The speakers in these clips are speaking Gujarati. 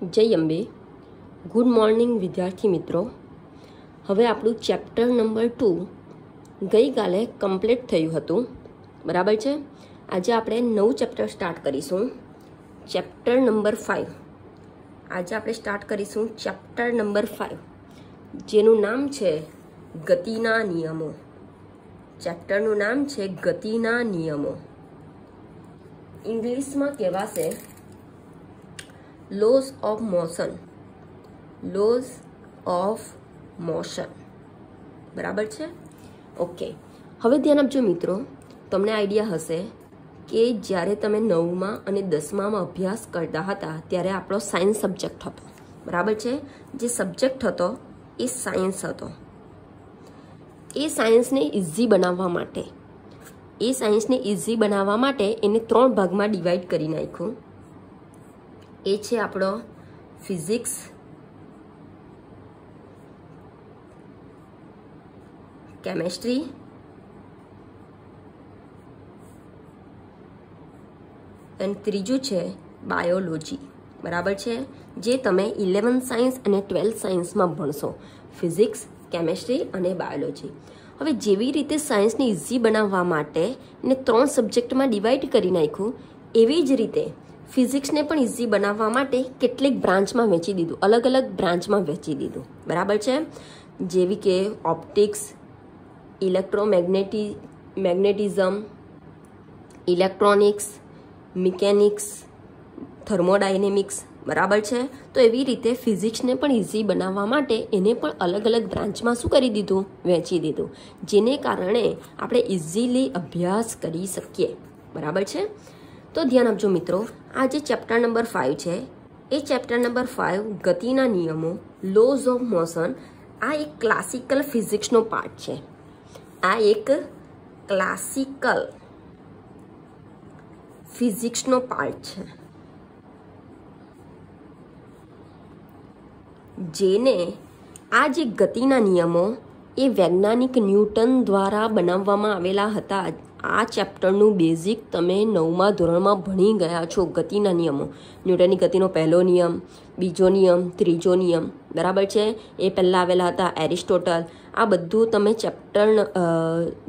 જય અંબે. ગુડ મોર્નિંગ વિદ્યાર્થી મિત્રો. હવે આપણું ચેપ્ટર નંબર ટુ ગઈકાલે કમ્પ્લીટ થયું હતું. બરાબર છે? આજે આપણે નવું ચેપ્ટર સ્ટાર્ટ કરીશું. ચેપ્ટર નંબર ફાઇવ આજે આપણે સ્ટાર્ટ કરીશું ચેપ્ટર નંબર ફાઇવ જેનું નામ છે ગતિના નિયમો. ચેપ્ટરનું નામ છે ગતિના નિયમો. ઇંગ્લિશમાં કહેવાશે laws of motion laws of motion બરાબર છે? ઓકે હવે ધ્યાન આપજો મિત્રો, તમને આઈડિયા હશે કે જ્યારે તમે નવમાં અને દસમામાં અભ્યાસ કરતા હતા, ત્યારે આપણો સાયન્સ સબ્જેક્ટ હતો. બરાબર છે? જે સબ્જેક્ટ હતો, એ સાયન્સ હતો. એ સાયન્સને ઇઝી બનાવવા માટે, એ સાયન્સને ઇઝી બનાવવા માટે એને ત્રણ ભાગમાં ડિવાઈડ કરી નાખ્યું. એ છે આપણો ફિઝિક્સ. કેમેસ્ટ્રી. અને ત્રીજું છે બાયોલોજી. બરાબર છે? જે તમે ઇલેવન્થ સાયન્સ અને ટ્વેલ્થ સાયન્સમાં ભણશો. ફિઝિક્સ, કેમેસ્ટ્રી અને બાયોલોજી. હવે જેવી રીતે સાયન્સને ઇઝી બનાવવા માટે ને ત્રણ સબ્જેક્ટમાં ડિવાઈડ કરી નાખ્યું, એવી જ રીતે ફિઝિક્સને પણ ઇઝી બનાવવા માટે કેટલીક બ્રાન્ચમાં વેચી દીધું. અલગ અલગ બ્રાન્ચમાં વેચી દીધું. બરાબર છે? જેવી કે optics, electromagnetic, magnetism, electronics, mechanics, thermodynamics. બરાબર છે? તો એવી રીતે ફિઝિક્સને પણ ઇઝી બનાવવા માટે એને પણ અલગ અલગ બ્રાન્ચમાં શું કરી દીધું? વેચી દીધું. જેને કારણે આપણે ઇઝીલી અભ્યાસ કરી શકીએ. બરાબર છે? તો ધ્યાન આપજો મિત્રો, આ જે ચેપ્ટર નંબર ફાઇવ છે, એ ચેપ્ટર નંબર ફાઇવ ગતિના નિયમો લોઝ ઓફ મોશન આ એક ક્લાસિકલ ફિઝિક્સનો પાર્ટ છે. આ એક ક્લાસિકલ ફિઝિક્સનો પાર્ટ છે. જેને આ જે ગતિના નિયમો, એ વૈજ્ઞાનિક ન્યૂટન દ્વારા બનાવવામાં આવેલા હતા. આ ચેપ્ટરનું બેઝિક તમે નવમા ધોરણમાં ભણી ગયા છો ગતિના નિયમો. ન્યૂટનની ગતિનો પહેલો નિયમ, બીજો નિયમ, ત્રીજો નિયમ. બરાબર છે? એ પહેલાં આવેલા હતા એરિસ્ટોટલ. આ બધું તમે ચેપ્ટર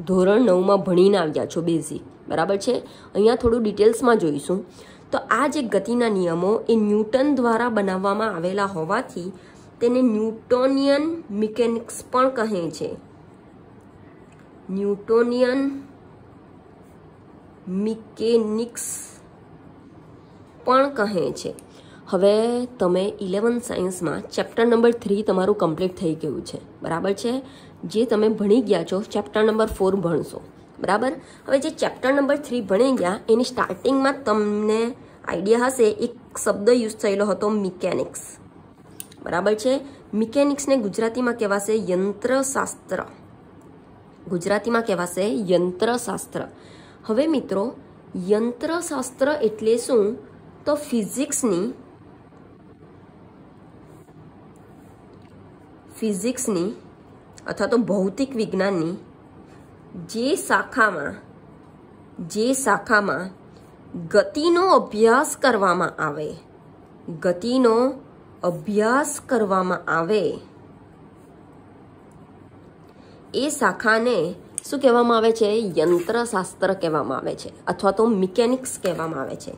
ધોરણ નવમાં ભણીને આવ્યા છો બેઝિક. બરાબર છે? અહીંયા થોડું ડિટેલ્સમાં જોઈશું. તો આ જે ગતિના નિયમો એ ન્યૂટન દ્વારા બનાવવામાં આવેલા હોવાથી તેને ન્યૂટોનિયન મિકેનિક્સ પણ કહે છે. ન્યૂટોનિયન મિકેનિક્સ પણ કહે છે. હવે તમે ઇલેવન સાયન્સમાં ચેપ્ટર નંબર થ્રી તમારું કમ્પ્લીટ થઈ ગયું છે. બરાબર છે? જે તમે ભણી ગયા છો, ચેપ્ટર નંબર ફોર ભણશો. બરાબર? હવે જે ચેપ્ટર નંબર થ્રી ભણી ગયા, એની સ્ટાર્ટિંગમાં તમને આઈડિયા હશે, એક શબ્દ યુઝ થયેલો હતો, મિકેનિક્સ. બરાબર છે? મિકેનિક્સને ગુજરાતીમાં કહેવાશે યંત્રશાસ્ત્ર. ગુજરાતીમાં કહેવાશે યંત્રશાસ્ત્ર. હવે મિત્રો, યંત્રશાસ્ત્ર એટલે શું? તો ફિઝિક્સની ફિઝિક્સની અથવા તો ભૌતિક વિજ્ઞાનની જે શાખામાં જે શાખામાં ગતિનો અભ્યાસ કરવામાં આવે, ગતિનો અભ્યાસ કરવામાં આવે, એ શાખાને શું કહેવામાં આવે છે? યંત્રશાસ્ત્ર કહેવામાં આવે છે અથવા તો મિકેનિક્સ કહેવામાં આવે છે.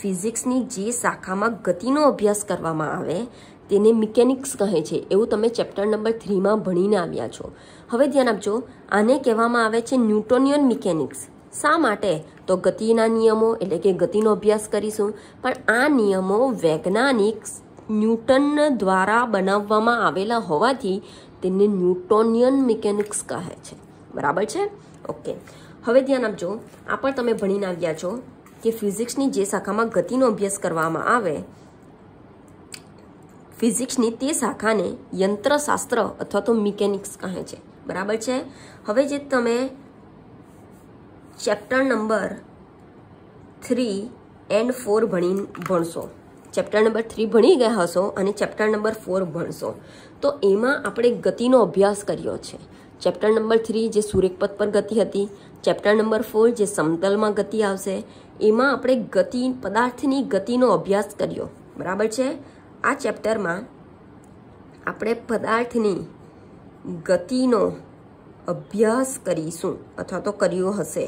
ફિઝિક્સની જે શાખામાં ગતિનો અભ્યાસ કરવામાં આવે તેને મિકેનિક્સ કહે છે. એવું તમે ચેપ્ટર નંબર થ્રીમાં ભણીને આવ્યા છો. હવે ધ્યાન આપજો, આને કહેવામાં આવે છે ન્યૂટોનિયન મિકેનિક્સ. શા માટે? તો ગતિના નિયમો એટલે કે ગતિનો અભ્યાસ કરીશું. પણ આ નિયમો વૈજ્ઞાનિક ન્યૂટન દ્વારા બનાવવામાં આવેલા હોવાથી તેને ન્યૂટોનિયન મિકેનિક્સ કહે છે. બરાબર છે? ઓકે હવે ધ્યાન આપજો, આ પણ તમે ભણીને આવ્યા છો કે ફિઝિક્સની જે શાખામાં ગતિનો અભ્યાસ કરવામાં આવે, ફિઝિક્સની તે શાખાને યંત્રશાસ્ત્ર અથવા તો મિકેનિક્સ કહે છે. બરાબર છે? હવે જે તમે chapter number three and four ભણી, ભણશો. ચેપ્ટર નંબર થ્રી ભણી ગયા હશો અને ચેપ્ટર નંબર ફોર ભણશો. તો એમાં આપણે ગતિનો અભ્યાસ કર્યો છે. ચેપ્ટર નંબર થ્રી જે સુરેખપથ પર ગતિ હતી ચેપ્ટર નંબર ફોર જે સમતલમાં ગતિ આવશે, એમાં આપણે ગતિ, પદાર્થની ગતિનો અભ્યાસ કર્યો. બરાબર છે? આ ચેપ્ટરમાં આપણે પદાર્થની ગતિનો અભ્યાસ કરીશું, અથવા તો કર્યો હશે.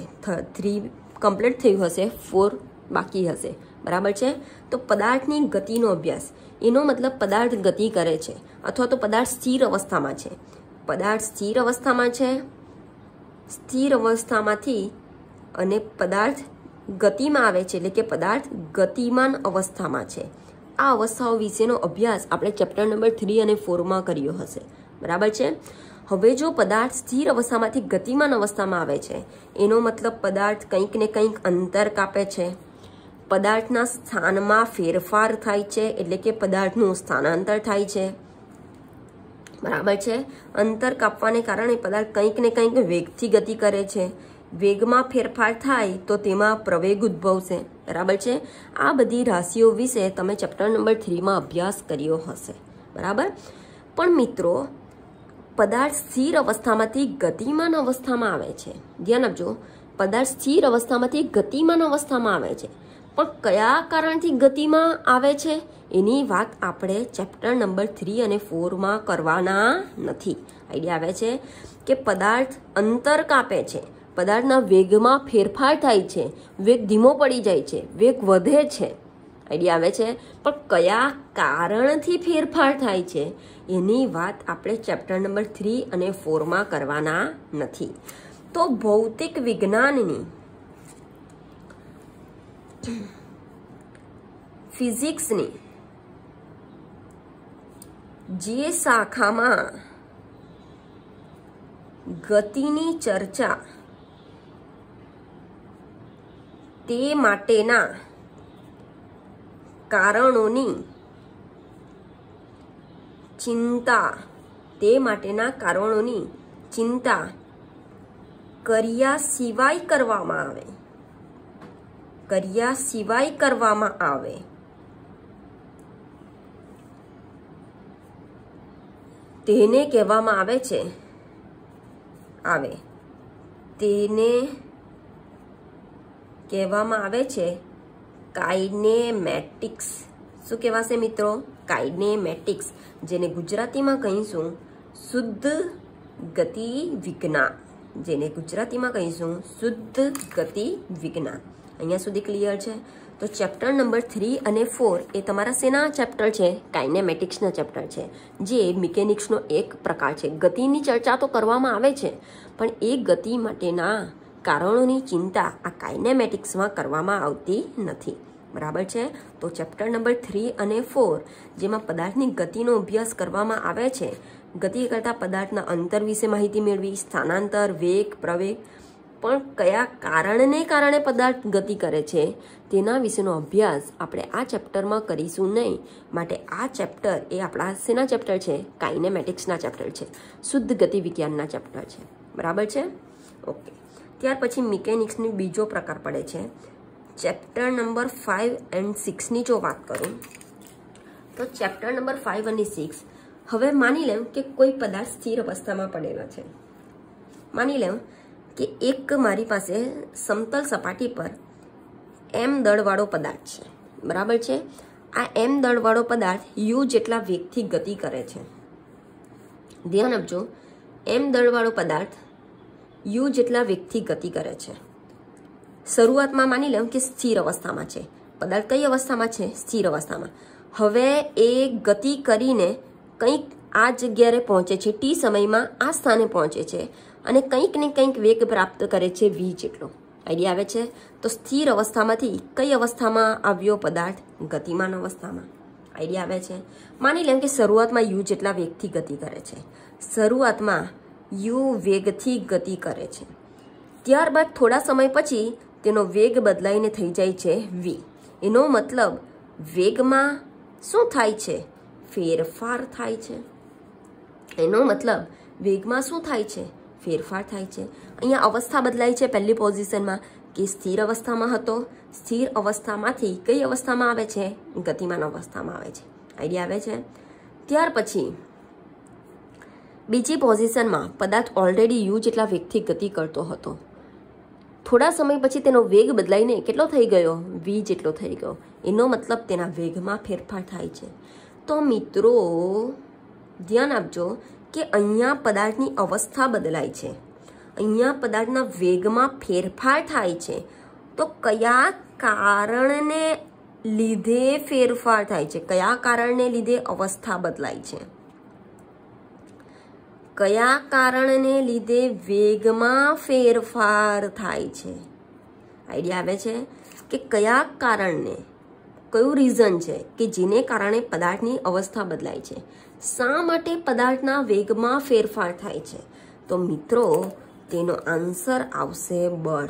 થ્રી કમ્પ્લીટ થયું હશે ફોર બાકી હશે. બરાબર છે? તો પદાર્થની ગતિનો અભ્યાસ. એનો મતલબ પદાર્થ ગતિ કરે છે, અથવા તો પદાર્થ સ્થિર અવસ્થામાં છે. પદાર્થ સ્થિર અવસ્થામાં છે? સ્થિર અવસ્થામાંથી અને પદાર્થ ગતિમાં આવે છે, એટલે કે પદાર્થ ગતિમાન અવસ્થામાં છે. આ અવસ્થાઓ વિશેનો અભ્યાસ આપણે ચેપ્ટર નંબર થ્રી અને ફોરમાં કર્યો હશે. બરાબર છે? હવે જો પદાર્થ સ્થિર અવસ્થામાંથી ગતિમાન અવસ્થામાં આવે છે, એનો મતલબ પદાર્થ કંઈક ને કંઈક અંતર કાપે છે. પદાર્થના સ્થાનમાં ફેરફાર થાય છે, એટલે કે પદાર્થનું સ્થાનાંતર થાય છે. બરાબર છે? અંતર કાપવાને કારણે પદાર્થ કંઈક ને કંઈક વેગથી ગતિ કરે છે. વેગમાં ફેરફાર થાય તો તેમાં પ્રવેગ ઉદ્ભવશે. બરાબર છે? આ બધી રાશિઓ વિશે તમે ચેપ્ટર નંબર થ્રીમાં અભ્યાસ કર્યો હશે. બરાબર? પણ મિત્રો, પદાર્થ સ્થિર અવસ્થામાંથી ગતિમાન અવસ્થામાં આવે છે. ધ્યાન આપજો, પદાર્થ સ્થિર અવસ્થામાંથી ગતિમાન અવસ્થામાં આવે છે. પણ કયા કારણથી ગતિમાં આવે છે? એની વાત આપણે ચેપ્ટર નંબર થ્રી અને ફોરમાં કરવાના નથી. આઈડિયા આવે છે કે પદાર્થ અંતર કાપે છે. પદાર્થના વેગમાં ફેરફાર થાય છે. વેગ ધીમો પડી જાય છે. વેગ વધે છે. આઈડિયા આવે છે. પણ કયા કારણથી ફેરફાર થાય છે? એની વાત આપણે ચેપ્ટર નંબર થ્રી અને ફોરમાં કરવાના નથી. તો ભૌતિક વિજ્ઞાનની ફિઝિક્સની જે શાખામાં ગતિની ચર્ચા તે માટેના કારણોની ચિંતા, તે માટેના કારણોની ચિંતા કર્યા સિવાય કરવામાં આવે. કર્યા સિવાય કરવામાં આવે. તેને કહેવામાં આવે છે. આવે. તેને કહેવામાં આવે છે કાઇનેમેટિક્સ. શું કહેવાશે મિત્રો? કાઇનેમેટિક્સ. જેને ગુજરાતીમાં કહીશું શુદ્ધ ગતિ વિજ્ઞાન. જેને ગુજરાતીમાં કહીશું શુદ્ધ ગતિ વિજ્ઞાન. અહીંયા સુધી ક્લિયર છે? તો ચેપ્ટર નંબર થ્રી અને ફોર એ તમારા શેના ચેપ્ટર છે કાઇનેમેટિક્સના ચેપ્ટર છે, જે મિકેનિક્સનો એક પ્રકાર છે. ગતિની ચર્ચા તો કરવામાં આવે છે, પણ એ ગતિ માટેના કારણોની ચિંતા આ કાઇનેમેટિક્સમાં કરવામાં આવતી નથી. બરાબર છે? તો ચેપ્ટર નંબર થ્રી અને ફોર, જેમાં પદાર્થની ગતિનો અભ્યાસ કરવામાં આવે છે. ગતિ કરતા પદાર્થના અંતર વિશે માહિતી મેળવી, સ્થાનાંતર, વેગ, પ્રવેગ પણ કયા કારણને કારણે પદાર્થ ગતિ કરે છે તેના વિશેનો અભ્યાસ આપણે આ ચેપ્ટરમાં કરીશું નહીં. માટે આ ચેપ્ટર એ આપણા શેના ચેપ્ટર છે? કાઇનેમેટિક્સના ચેપ્ટર છે. શુદ્ધ ગતિ વિજ્ઞાનના ચેપ્ટર છે. બરાબર છે? ઓકે. ત્યાર પછી મિકેનિક્સની બીજો પ્રકાર પડે છે. ચેપ્ટર નંબર ફાઇવ એન્ડ સિક્સની જો વાત કરું, તો ચેપ્ટર નંબર ફાઇવ અને સિક્સ હવે માની લેમ કે કોઈ પદાર્થ સ્થિર અવસ્થામાં પડેલો છે. માની લેમ કે એક મારી પાસે સમતલ સપાટી પર એમ દળવાળો પદાર્થ છે. બરાબર છે? આ એમ દળવાળો પદાર્થ યુ જેટલા વેગથી ગતિ કરે છે. ધ્યાન આપજો, એમ દળવાળો પદાર્થ યુ જેટલા વેગથી ગતિ કરે છે. શરૂઆતમાં માની લઉં કે સ્થિર અવસ્થામાં છે. પદાર્થ કઈ અવસ્થામાં છે? સ્થિર અવસ્થામાં. હવે એ ગતિ કરીને કંઈક આ જગ્યાએ પહોંચે છે. ટી સમયમાં આ સ્થાને પહોંચે છે. અને કંઈક ને કંઈક વેગ પ્રાપ્ત કરે છે વી જેટલો. આઈડિયા આવે છે? તો સ્થિર અવસ્થામાંથી કઈ અવસ્થામાં આવ્યો પદાર્થ? ગતિમાન અવસ્થામાં. આઈડિયા આવે છે? માની લેમ કે શરૂઆતમાં યુ જેટલા વેગથી ગતિ કરે છે. શરૂઆતમાં યુ વેગથી ગતિ કરે છે. ત્યારબાદ થોડા સમય પછી તેનો વેગ બદલાઈને થઈ જાય છે વી. એનો મતલબ વેગમાં શું થાય છે? ફેરફાર થાય છે. એનો મતલબ વેગમાં શું થાય છે? ફેરફાર થાય છે. અહીંયા અવસ્થા બદલાય છે પહેલી પોઝિશનમાં કે સ્થિર અવસ્થામાં હતો. સ્થિર અવસ્થામાંથી કઈ અવસ્થામાં આવે છે? ગતિમાન અવસ્થામાં આવે છે. આઈડિયા આવે છે? ત્યાર પછી બીજી પોઝિશનમાં પદાર્થ ઓલરેડી યુ જેટલા વેગથી ગતિ કરતો હતો. થોડા સમય પછી તેનો વેગ બદલાઈને કેટલો થઈ ગયો? વી જેટલો થઈ ગયો. એનો મતલબ તેના વેગમાં ફેરફાર થાય છે. તો મિત્રો, ધ્યાન આપજો કે અહીંયા પદાર્થની અવસ્થા બદલાય છે. અહીંયા પદાર્થના વેગમાં ફેરફાર થાય છે. તો કયા કારણને લીધે ફેરફાર થાય છે? કયા કારણને લીધે અવસ્થા બદલાય છે? કયા કારણને લીધે વેગમાં ફેરફાર થાય છે? આઈડિયા આવે છે કે કયા કારણને? કયું રીઝન છે કે જેને કારણે પદાર્થની અવસ્થા બદલાય છે? શા માટે પદાર્થના વેગમાં ફેરફાર થાય છે? તો મિત્રો, તેનો આન્સર આવશે બળ.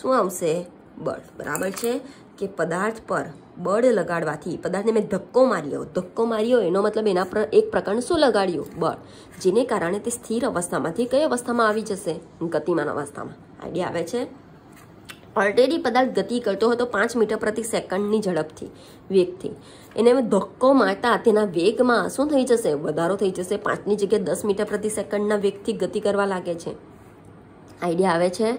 શું આવશે? બળ. બરાબર છે? કે પદાર્થ પર બળ લગાડવાથી, પદાર્થને મેં ધક્કો માર્યો. ધક્કો માર્યો, એનો મતલબ એના પર એક પ્રકારનું શું લગાડ્યું? બળ. જેને કારણે તે સ્થિર અવસ્થામાંથી કઈ અવસ્થામાં આવી જશે? ગતિમાન અવસ્થામાં. આઈડિયા આવે છે? ઓલરેડી પદાર્થ ગતિ કરતો હતો પાંચ મીટર પ્રતિ સેકન્ડની ઝડપથી, વેગથી. એને ધક્કો મારતા તેના વેગમાં શું થઈ જશે? વધારો થઈ જશે. પાંચની જગ્યાએ દસ મીટર પ્રતિ સેકન્ડના વેગથી ગતિ કરવા લાગે છે. આઈડિયા આવે છે?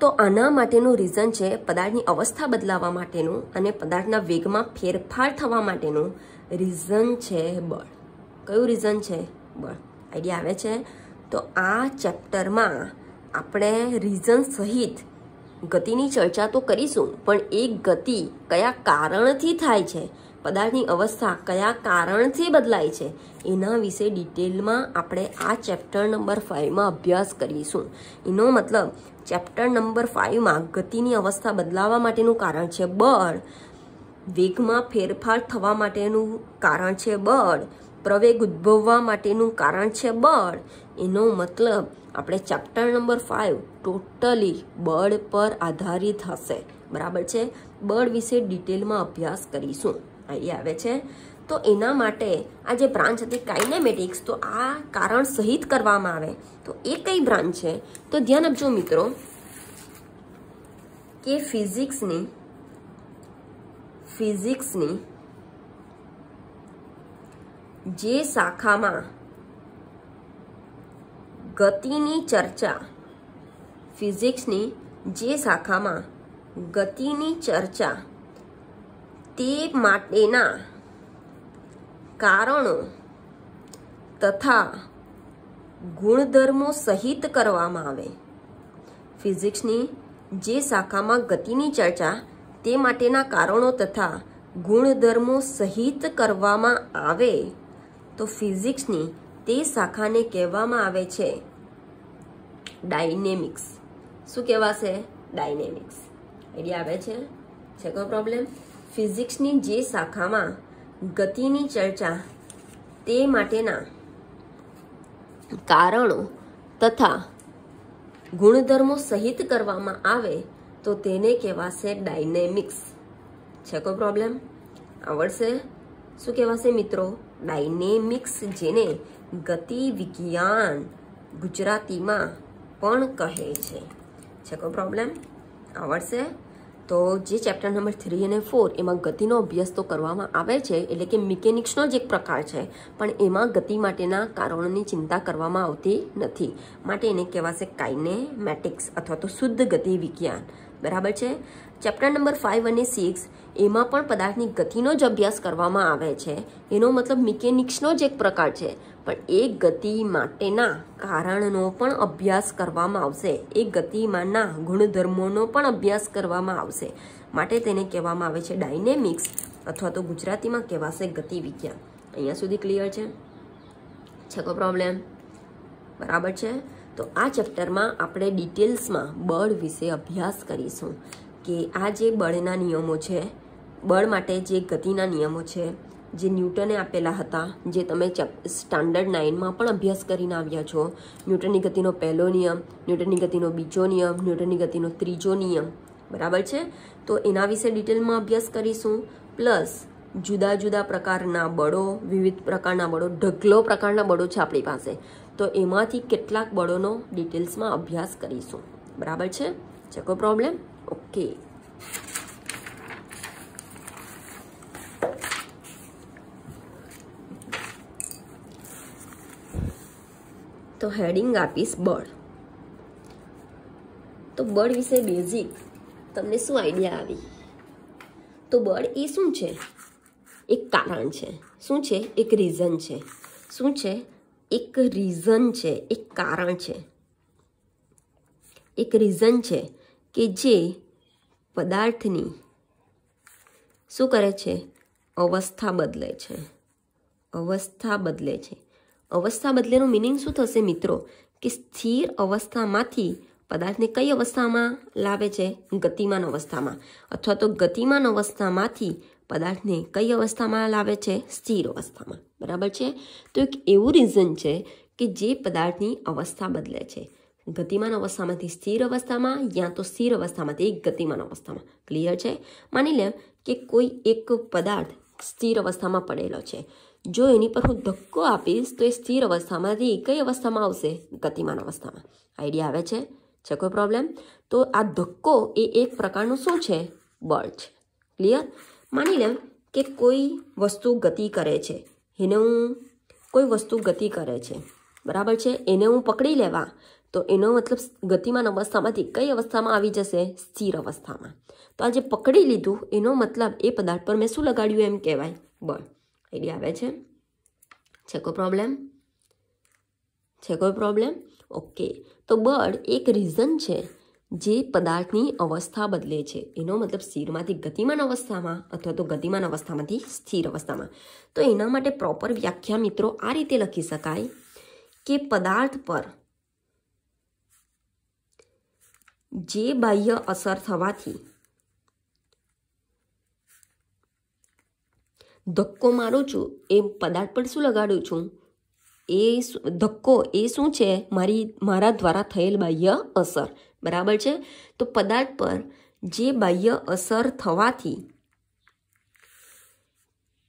તો આના માટેનું રીઝન છે પદાર્થની અવસ્થા બદલાવા માટેનું અને પદાર્થના વેગમાં ફેરફાર થવા માટેનું રીઝન છે બળ. કયું રીઝન છે? બળ. આઈડિયા આવે છે? તો આ ચેપ્ટરમાં આપણે રીઝન સહિત ગતિની ચર્ચા તો કરીશું, પણ એક ગતિ કયા કારણથી થાય છે? પદાર્થની અવસ્થા કયા કારણથી બદલાય છે? એના વિશે ડિટેલમાં આપણે આ ચેપ્ટર નંબર ફાઇવમાં અભ્યાસ કરીશું. એનો મતલબ, ચેપ્ટર નંબર ફાઇવમાં ગતિની અવસ્થા બદલાવા માટેનું કારણ છે બળ. વેગમાં ફેરફાર થવા માટેનું કારણ છે બળ. પ્રવેગ ઉદ્ભવવા માટેનું કારણ છે બળ. એનો મતલબ આપણે ચેપ્ટર નંબર ફાઇવ ટોટલી બળ પર આધારિત હશે. બરાબર છે? બળ વિશે ડિટેલમાં અભ્યાસ કરીશું. અહીં આવે છે. તો એના માટે આ જે બ્રાન્ચ હતી કાઇનેમેટિક્સ તો આ કારણ સહિત કરવામાં આવે. તો એ કઈ બ્રાન્ચ છે? તો ધ્યાન આપજો મિત્રો કે ફિઝિક્સની ફિઝિક્સની જે શાખામાં ગતિની ચર્ચા. ફિઝિક્સની જે શાખામાં ગતિની ચર્ચા તે માટેના કારણો તથા ગુણધર્મો સહિત કરવામાં આવે. ફિઝિક્સની જે શાખામાં ગતિની ચર્ચા તે માટેના કારણો તથા ગુણધર્મો સહિત કરવામાં આવે તો ફિઝિક્સની તે શાખાને કહેવામાં આવે છે. ડાયનેમિક્સ શું કહેવાશે? ડાયનેમિક્સ આઈડિયા આવે છે? છે કોઈ પ્રોબ્લેમ ફિઝિક્સની જે શાખામાં ગતિની ચર્ચા તે માટેના કારણો તથા ગુણધર્મો સહિત કરવામાં આવે તો તેને કહેવાશે ડાયનેમિક્સ છે કોઈ પ્રોબ્લેમ આવડશે? શું કહેવાશે મિત્રો? ડાયનેમિક્સ જેને ગતિ વિજ્ઞાન ગુજરાતીમાં પણ કહે છે. છે કોઈ પ્રોબ્લેમ આવડશે? તો જે ચેપ્ટર નંબર થ્રી અને ફોર એમાં ગતિનો અભ્યાસ તો કરવામાં આવે છે, એટલે કે મિકેનિક્સનો જ એક પ્રકાર છે, પણ એમાં ગતિ માટેના કારણોની ચિંતા કરવામાં આવતી નથી. માટે એને કહેવાશે કાઇનેમેટિક્સ અથવા તો શુદ્ધ ગતિ વિજ્ઞાન બરાબર છે? ચેપ્ટર નંબર ફાઇવ અને સિક્સ એમાં પણ પદાર્થની ગતિનો જ અભ્યાસ કરવામાં આવે છે. એનો મતલબ મિકેનિક્સનો જ એક પ્રકાર છે. પણ એ ગતિ માટેના કારણનો પણ અભ્યાસ કરવામાં આવશે. એ ગતિમાંના ગુણધર્મોનો પણ અભ્યાસ કરવામાં આવશે. માટે તેને કહેવામાં આવે છે ડાયનેમિક્સ અથવા તો ગુજરાતીમાં કહેવાશે ગતિ વિજ્ઞાન અહીંયા સુધી ક્લિયર છે? છે કોઈ પ્રોબ્લેમ બરાબર છે? તો આ ચેપ્ટરમાં આપણે ડિટેલ્સમાં બળ વિશે અભ્યાસ કરીશું. કે આ જે બળના નિયમો છે, બળ માટે જે ગતિના નિયમો છે જે ન્યૂટને આપેલા હતા, જે તમે સ્ટાન્ડર્ડ નાઇનમાં પણ અભ્યાસ કરીને આવ્યા છો. ન્યૂટનની ગતિનો પહેલો નિયમ, ન્યૂટનની ગતિનો બીજો નિયમ, ન્યૂટનની ગતિનો ત્રીજો નિયમ. બરાબર છે? તો એના વિશે ડિટેલમાં અભ્યાસ કરીશું. પ્લસ, જુદા જુદા પ્રકારના બળો, વિવિધ પ્રકારના બળો, ઢગલો પ્રકારના બળો છે આપણી પાસે. તો એમાંથી કેટલાક બળોનો ડિટેલ્સમાં અભ્યાસ કરીશું. બરાબર છે? છે કોઈ પ્રોબ્લેમ? ઓકે. તો હેડિંગ આપીશ બળ. તો બળ વિશે બેઝિક તમને શું આઈડિયા આવી? તો બળ એ શું છે? એક કારણ છે. શું છે? એક રીઝન છે. શું છે? એક રીઝન છે. એક કારણ છે. એક રીઝન છે કે જે પદાર્થની શું કરે છે? અવસ્થા બદલે છે. અવસ્થા બદલે છે. અવસ્થા બદલેનું મિનિંગ શું થશે મિત્રો? કે સ્થિર અવસ્થામાંથી પદાર્થને કઈ અવસ્થામાં લાવે છે? ગતિમાન અવસ્થામાં. અથવા તો ગતિમાન અવસ્થામાંથી પદાર્થને કઈ અવસ્થામાં લાવે છે? સ્થિર અવસ્થામાં. બરાબર છે? તો એક એવું રીઝન છે કે જે પદાર્થની અવસ્થા બદલે છે. ગતિમાન અવસ્થામાંથી સ્થિર અવસ્થામાં યા તો સ્થિર અવસ્થામાંથી ગતિમાન અવસ્થામાં. ક્લિયર છે? માની લે કે કોઈ એક પદાર્થ સ્થિર અવસ્થામાં પડેલો છે. જો એની પર હું ધક્કો આપીશ, તો એ સ્થિર અવસ્થામાંથી કઈ અવસ્થામાં આવશે? ગતિમાન અવસ્થામાં. આઈડિયા આવે છે? છે કોઈ પ્રોબ્લેમ તો આ ધક્કો એ એક પ્રકારનું શું છે? બળ છે. ક્લિયર માની લે કે કોઈ વસ્તુ ગતિ કરે છે. એને હું, કોઈ વસ્તુ ગતિ કરે છે. બરાબર છે? એને હું પકડી લેવા, તો એનો મતલબ ગતિમાન અવસ્થામાંથી કઈ અવસ્થામાં આવી જશે? સ્થિર અવસ્થામાં. તો આ જે પકડી લીધું, એનો મતલબ એ પદાર્થ પર મેં શું લગાડ્યું એમ કહેવાય? બળ. આઈડિયા આવે છે. છે કોઈ પ્રોબ્લેમ છે કોઈ પ્રોબ્લેમ ઓકે તો બળ એક રીઝન છે જે પદાર્થની અવસ્થા બદલે છે. એનો મતલબ સ્થિરમાંથી ગતિમાન અવસ્થામાં અથવા તો ગતિમાન અવસ્થામાંથી સ્થિર અવસ્થામાં. તો એના માટે પ્રોપર વ્યાખ્યા મિત્રો આ રીતે લખી શકાય કે પદાર્થ પર જે બાહ્ય અસર થવાથી ધક્કો મારું છું એ પદાર્થ પર શું લગાડું છું. એ ધક્કો એ શું છે? મારી, મારા દ્વારા થયેલ બાહ્ય અસર. બરાબર છે? તો પદાર્થ પર જે બાહ્ય અસર થવાથી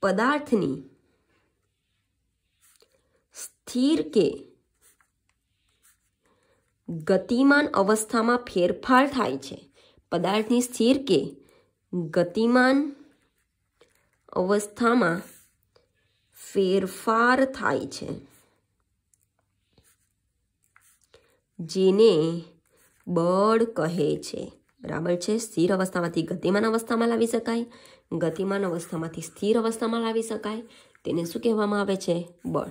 પદાર્થની સ્થિર કે ગતિમાન અવસ્થામાં ફેરફાર થાય છે. પદાર્થની સ્થિર કે ગતિમાન અવસ્થામાં ફેરફાર થાય છે. જેને બળ કહે છે. બરાબર છે? સ્થિર અવસ્થામાંથી ગતિમાન અવસ્થામાં લાવી શકાય. ગતિમાન અવસ્થામાંથી સ્થિર અવસ્થામાં લાવી શકાય. તેને શું કહેવામાં આવે છે? બળ.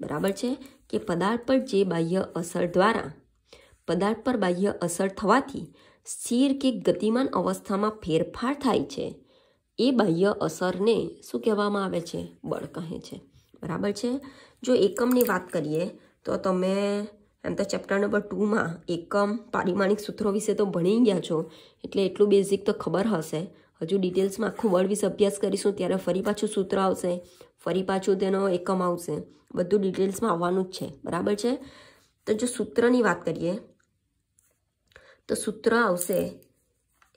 બરાબર છે? કે પદાર્થ પર જે બાહ્ય અસર દ્વારા, પદાર્થ પર બાહ્ય અસર થવાથી સ્થિર કે ગતિમાન અવસ્થામાં ફેરફાર થાય છે. એ બાહ્ય અસરને શું કહેવામાં આવે છે? બળ કહે છે. બરાબર છે? જો એકમની વાત કરીએ, તો તમે એમ તો ચેપ્ટર નંબર ટુમાં એકમ પારિમાણિક સૂત્રો વિશે તો ભણી ગયા છો, એટલે એટલું બેઝિક તો ખબર હશે. હજુ ડિટેલ્સમાં આખું વર્ડ વિશે અભ્યાસ કરીશું, ત્યારે ફરી પાછું સૂત્ર આવશે. ફરી પાછું તેનો એકમ આવશે. બધું ડિટેલ્સમાં આવવાનું જ છે. બરાબર છે? તો જો સૂત્રની વાત કરીએ, તો સૂત્ર આવશે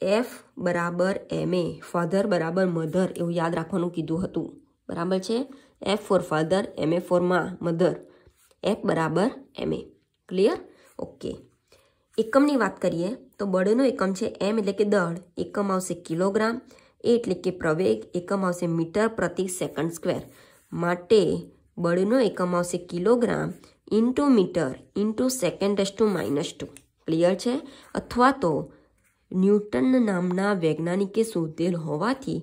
એફ બરાબર એમ એ ફાધર બરાબર મધર એવું યાદ રાખવાનું કીધું હતું. બરાબર છે? F for father M A ફોરમાં mother F બરાબર એમ એ ક્લિયર ઓકે એકમની વાત કરીએ તો બળનો એકમ છે એમ એટલે કે દળ. એકમ આવશે કિલોગ્રામ. એ એટલે કે પ્રવેગ. એકમ આવશે મીટર પ્રતિ સેકન્ડ સ્ક્વેર. માટે બળનો એકમ આવશે kilogram into metre into second to minus two clear છે? અથવા તો ન્યૂટન નામના વૈજ્ઞાનિકે શોધેલ હોવાથી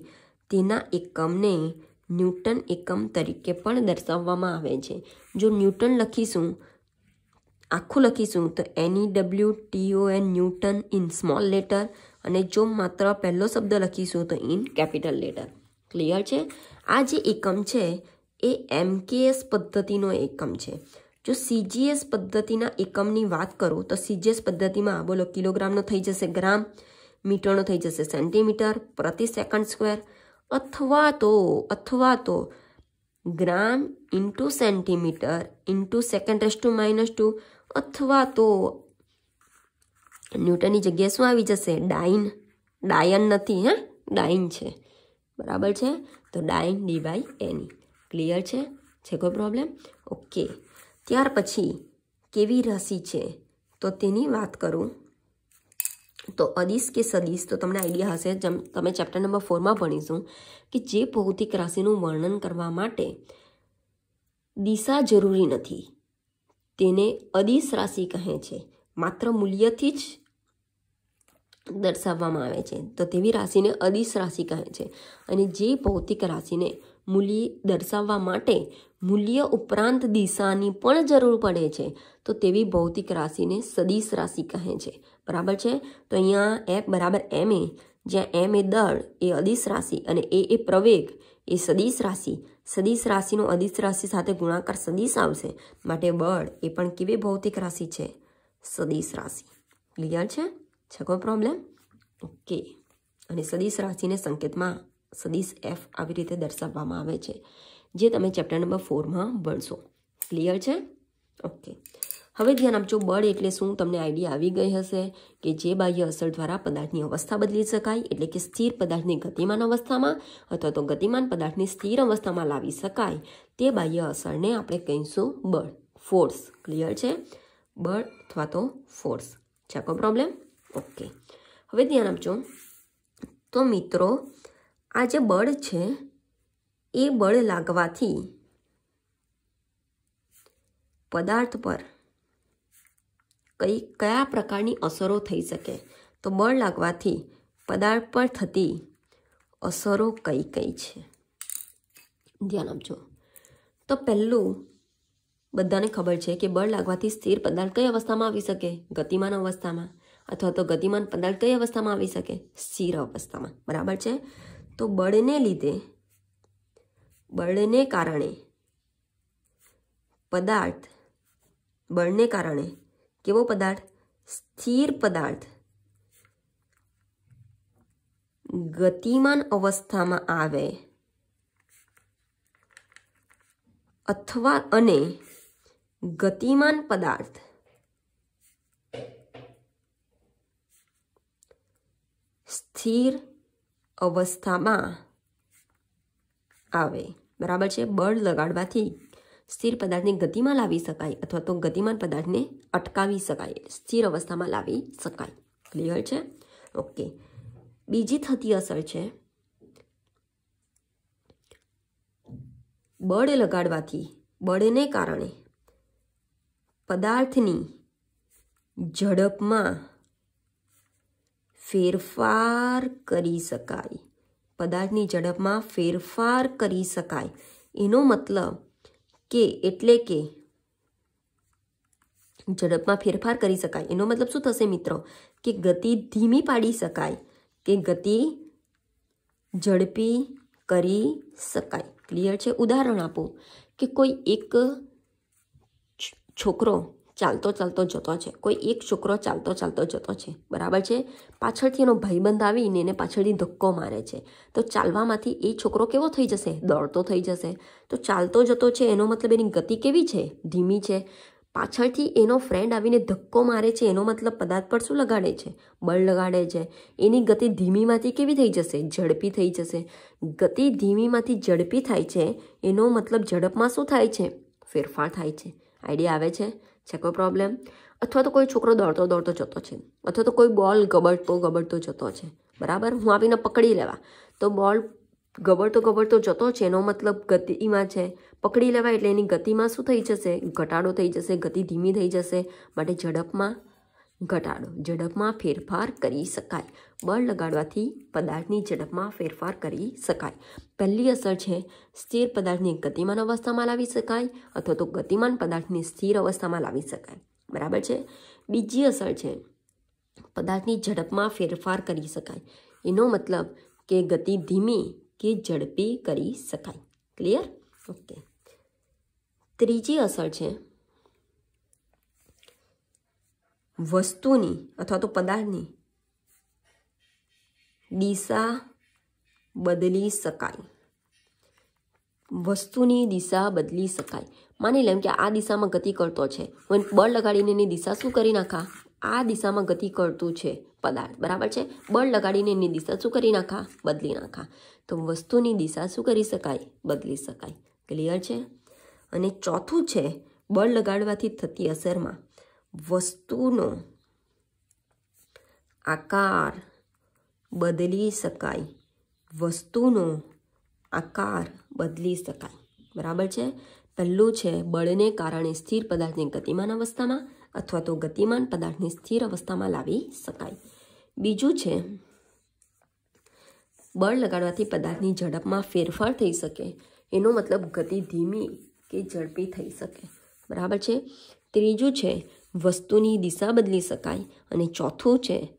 તેના એકમને ન્યૂટન એકમ તરીકે પણ દર્શાવવામાં આવે છે. જો ન્યૂટન લખીશું, આખું લખીશું, તો એની W T O N newton in small letter અને જો માત્ર પહેલો શબ્દ લખીશું, તો ઇન કેપિટલ લેટર. ક્લિયર છે? આ જે એકમ છે, એ એમકેએસ પદ્ધતિનો એકમ છે. જો સીજીએસ પદ્ધતિના એકમની વાત કરું, તો સીજીએસ પદ્ધતિમાં, બોલો, કિલોગ્રામનો થઈ જશે ગ્રામ, મીટરનો થઈ જશે સેન્ટીમીટર, પ્રતિ સેકન્ડ સ્ક્વેર, અથવા તો અથવા તો gram into centimetre into second raise to minus two, અથવા તો ન્યૂટનની જગ્યાએ શું આવી જશે? ડાઇન. ડાયન નથી, હે? ડાઇન છે. બરાબર છે? તો ડાઇન ડી બાય એની. ક્લિયર છે? છે કોઈ પ્રોબ્લેમ? ઓકે. ત્યાર પછી કેવી રાશિ છે? તો તેની વાત કરું. તો અદિશ કે સદિશ, તો તમને આઈડિયા હશે, જેમ તમે ચેપ્ટર નંબર ફોરમાં ભણીશું, કે જે ભૌતિક રાશિનું વર્ણન કરવા માટે દિશા જરૂરી નથી. તેને અદિશ રાશિ કહે છે. માત્ર મૂલ્યથી જ દર્શાવવામાં આવે છે. તો તેવી રાશિને અદિશ રાશિ કહે છે. અને જે ભૌતિક રાશિને મૂલ્ય દર્શાવવા માટે મૂલ્ય ઉપરાંત દિશાની પણ જરૂર પડે છે. તો તેવી ભૌતિક રાશિને સદીશ રાશિ કહે છે. બરાબર છે? તો અહીંયા એફ બરાબર એમ એ. જ્યાં એમ એ દળ, એ અદિશ રાશિ અને એ એ પ્રવેગ, એ સદીશ રાશિ. સદીશ રાશિનો અદિશ રાશિ સાથે ગુણાકાર સદીશ આવશે. માટે બળ એ પણ કેવી ભૌતિક રાશિ છે? સદીશ રાશિ. ક્લિયર છે? છે કોઈ પ્રોબ્લેમ ઓકે અને સદીશ રાશિને સંકેતમાં સદીશ એફ આવી રીતે દર્શાવવામાં આવે છે, જે તમે ચેપ્ટર નંબર ફોરમાં ભણશો. ક્લિયર છે? ઓકે હવે ધ્યાન આપજો, બળ એટલે શું? તમને આઈડિયા આવી ગઈ હશે કે જે બાહ્ય અસર દ્વારા પદાર્થની અવસ્થા બદલી શકાય, એટલે કે સ્થિર પદાર્થની ગતિમાન અવસ્થામાં અથવા તો ગતિમાન પદાર્થની સ્થિર અવસ્થામાં લાવી શકાય, તે બાહ્ય અસરને આપણે કહીશું બળ. ફોર્સ ક્લિયર છે? બળ અથવા તો ફોર્સ છે કોઈ પ્રોબ્લેમ ઓકે હવે ધ્યાન આપજો. તો મિત્રો આ જે બળ છે, એ બળ લાગવાથી પદાર્થ પર કઈ, કયા પ્રકારની અસરો થઈ શકે? તો બળ લાગવાથી પદાર્થ પર થતી અસરો કઈ કઈ છે? ધ્યાન આપજો. તો પહેલું બધાને ખબર છે કે બળ લાગવાથી સ્થિર પદાર્થ કઈ અવસ્થામાં આવી શકે? ગતિમાન અવસ્થામાં. અથવા તો ગતિમાન પદાર્થ કઈ અવસ્થામાં આવી શકે? સ્થિર અવસ્થામાં. બરાબર છે? તો બળને લીધે, બળને કારણે, પદાર્થ, બળને કારણે, કેવો પદાર્થ? સ્થિર પદાર્થ. ગતિમાન અવસ્થામાં આવે અથવા અને ગતિમાન પદાર્થ. સ્થિર અવસ્થામાં આવે. બરાબર છે? બળ લગાડવાથી સ્થિર પદાર્થને ગતિમાં લાવી શકાય અથવા તો ગતિમાન પદાર્થને અટકાવી શકાય. સ્થિર અવસ્થામાં લાવી શકાય. ક્લિયર છે? ઓકે બીજી થતી અસર છે બળ લગાડવાથી. બળને કારણે પદાર્થની ઝડપમાં ફેરફાર કરી શકાય. પદાર્થની ઝડપમાં ફેરફાર કરી શકાય. એનો મતલબ કે એટલે કે ઝડપમાં ફેરફાર કરી શકાય. એનો મતલબ શું થશે મિત્રો? કે ગતિ ધીમી પાડી શકાય કે ગતિ ઝડપી કરી શકાય. ક્લિયર છે? ઉદાહરણ આપો કે કોઈ એક છોકરો ચાલતો ચાલતો જતો છે. કોઈ એક છોકરો ચાલતો ચાલતો જતો છે. બરાબર છે? પાછળથી એનો ભાઈબંધ આવીને એને પાછળથી ધક્કો મારે છે. તો ચાલવામાંથી એ છોકરો કેવો થઈ જશે? દોડતો થઈ જશે. તો ચાલતો જતો છે, એનો મતલબ એની ગતિ કેવી છે? ધીમી છે. પાછળથી એનો ફ્રેન્ડ આવીને ધક્કો મારે છે, એનો મતલબ પદાર્થ પર શું લગાડે છે? બળ લગાડે છે. એની ગતિ ધીમીમાંથી કેવી થઈ જશે? ઝડપી થઈ જશે. ગતિ ધીમીમાંથી ઝડપી થાય છે, એનો મતલબ ઝડપમાં શું થાય છે? ફેરફાર થાય છે. આઈડિયા આવે છે? છે કોઈ પ્રોબ્લેમ અથવા તો કોઈ છોકરો દોડતો દોડતો જતો છે. અથવા તો કોઈ બોલ ગબડતો ગબડતો જતો છે. બરાબર? હું આવીને પકડી લેવા. તો બોલ ગબડતો ગબડતો જતો છે, એનો મતલબ ગતિમાં છે. પકડી લેવા એટલે એની ગતિમાં શું થઈ જશે? ઘટાડો થઈ જશે, ગતિ ધીમી થઈ જશે. માટે ઝડપમાં ઘટાડો. ઝડપમાં ફેરફાર કરી શકાય. બળ લગાડવાથી પદાર્થની ઝડપમાં ફેરફાર કરી શકાય. પહેલી અસર છે, સ્થિર પદાર્થને ગતિમાન અવસ્થામાં લાવી શકાય અથવા તો ગતિમાન પદાર્થને સ્થિર અવસ્થામાં લાવી શકાય. બરાબર છે? બીજી અસર છે, પદાર્થની ઝડપમાં ફેરફાર કરી શકાય. એનો મતલબ કે ગતિ ધીમી કે ઝડપી કરી શકાય. ક્લિયર? ઓકે. ત્રીજી અસર છે, વસ્તુની અથવા તો પદાર્થની દિશા બદલી શકાય. વસ્તુની દિશા બદલી શકાય. માની લેમ કે આ દિશામાં ગતિ કરતો છે. હું બળ લગાડીને એની દિશા શું કરી નાખા? આ દિશામાં ગતિ કરતું છે પદાર્થ. બરાબર છે? બળ લગાડીને એની દિશા શું કરી નાખા? બદલી નાખા. તો વસ્તુની દિશા શું કરી શકાય? બદલી શકાય. ક્લિયર છે? અને ચોથું છે, બળ લગાડવાથી થતી અસરમાં વસ્તુનો આકાર બદલી શકાય. વસ્તુનો આકાર બદલી શકાય. બરાબર છે? પહેલું છે બળને કારણે સ્થિર પદાર્થની ગતિમાન અવસ્થામાં અથવા તો ગતિમાન પદાર્થની સ્થિર અવસ્થામાં લાવી શકાય. બીજું છે, બળ લગાડવાથી પદાર્થની ઝડપમાં ફેરફાર થઈ શકે. એનો મતલબ ગતિ ધીમી કે ઝડપી થઈ શકે. બરાબર છે? ત્રીજું છે, વસ્તુની દિશા બદલી શકાય. અને ચોથું છે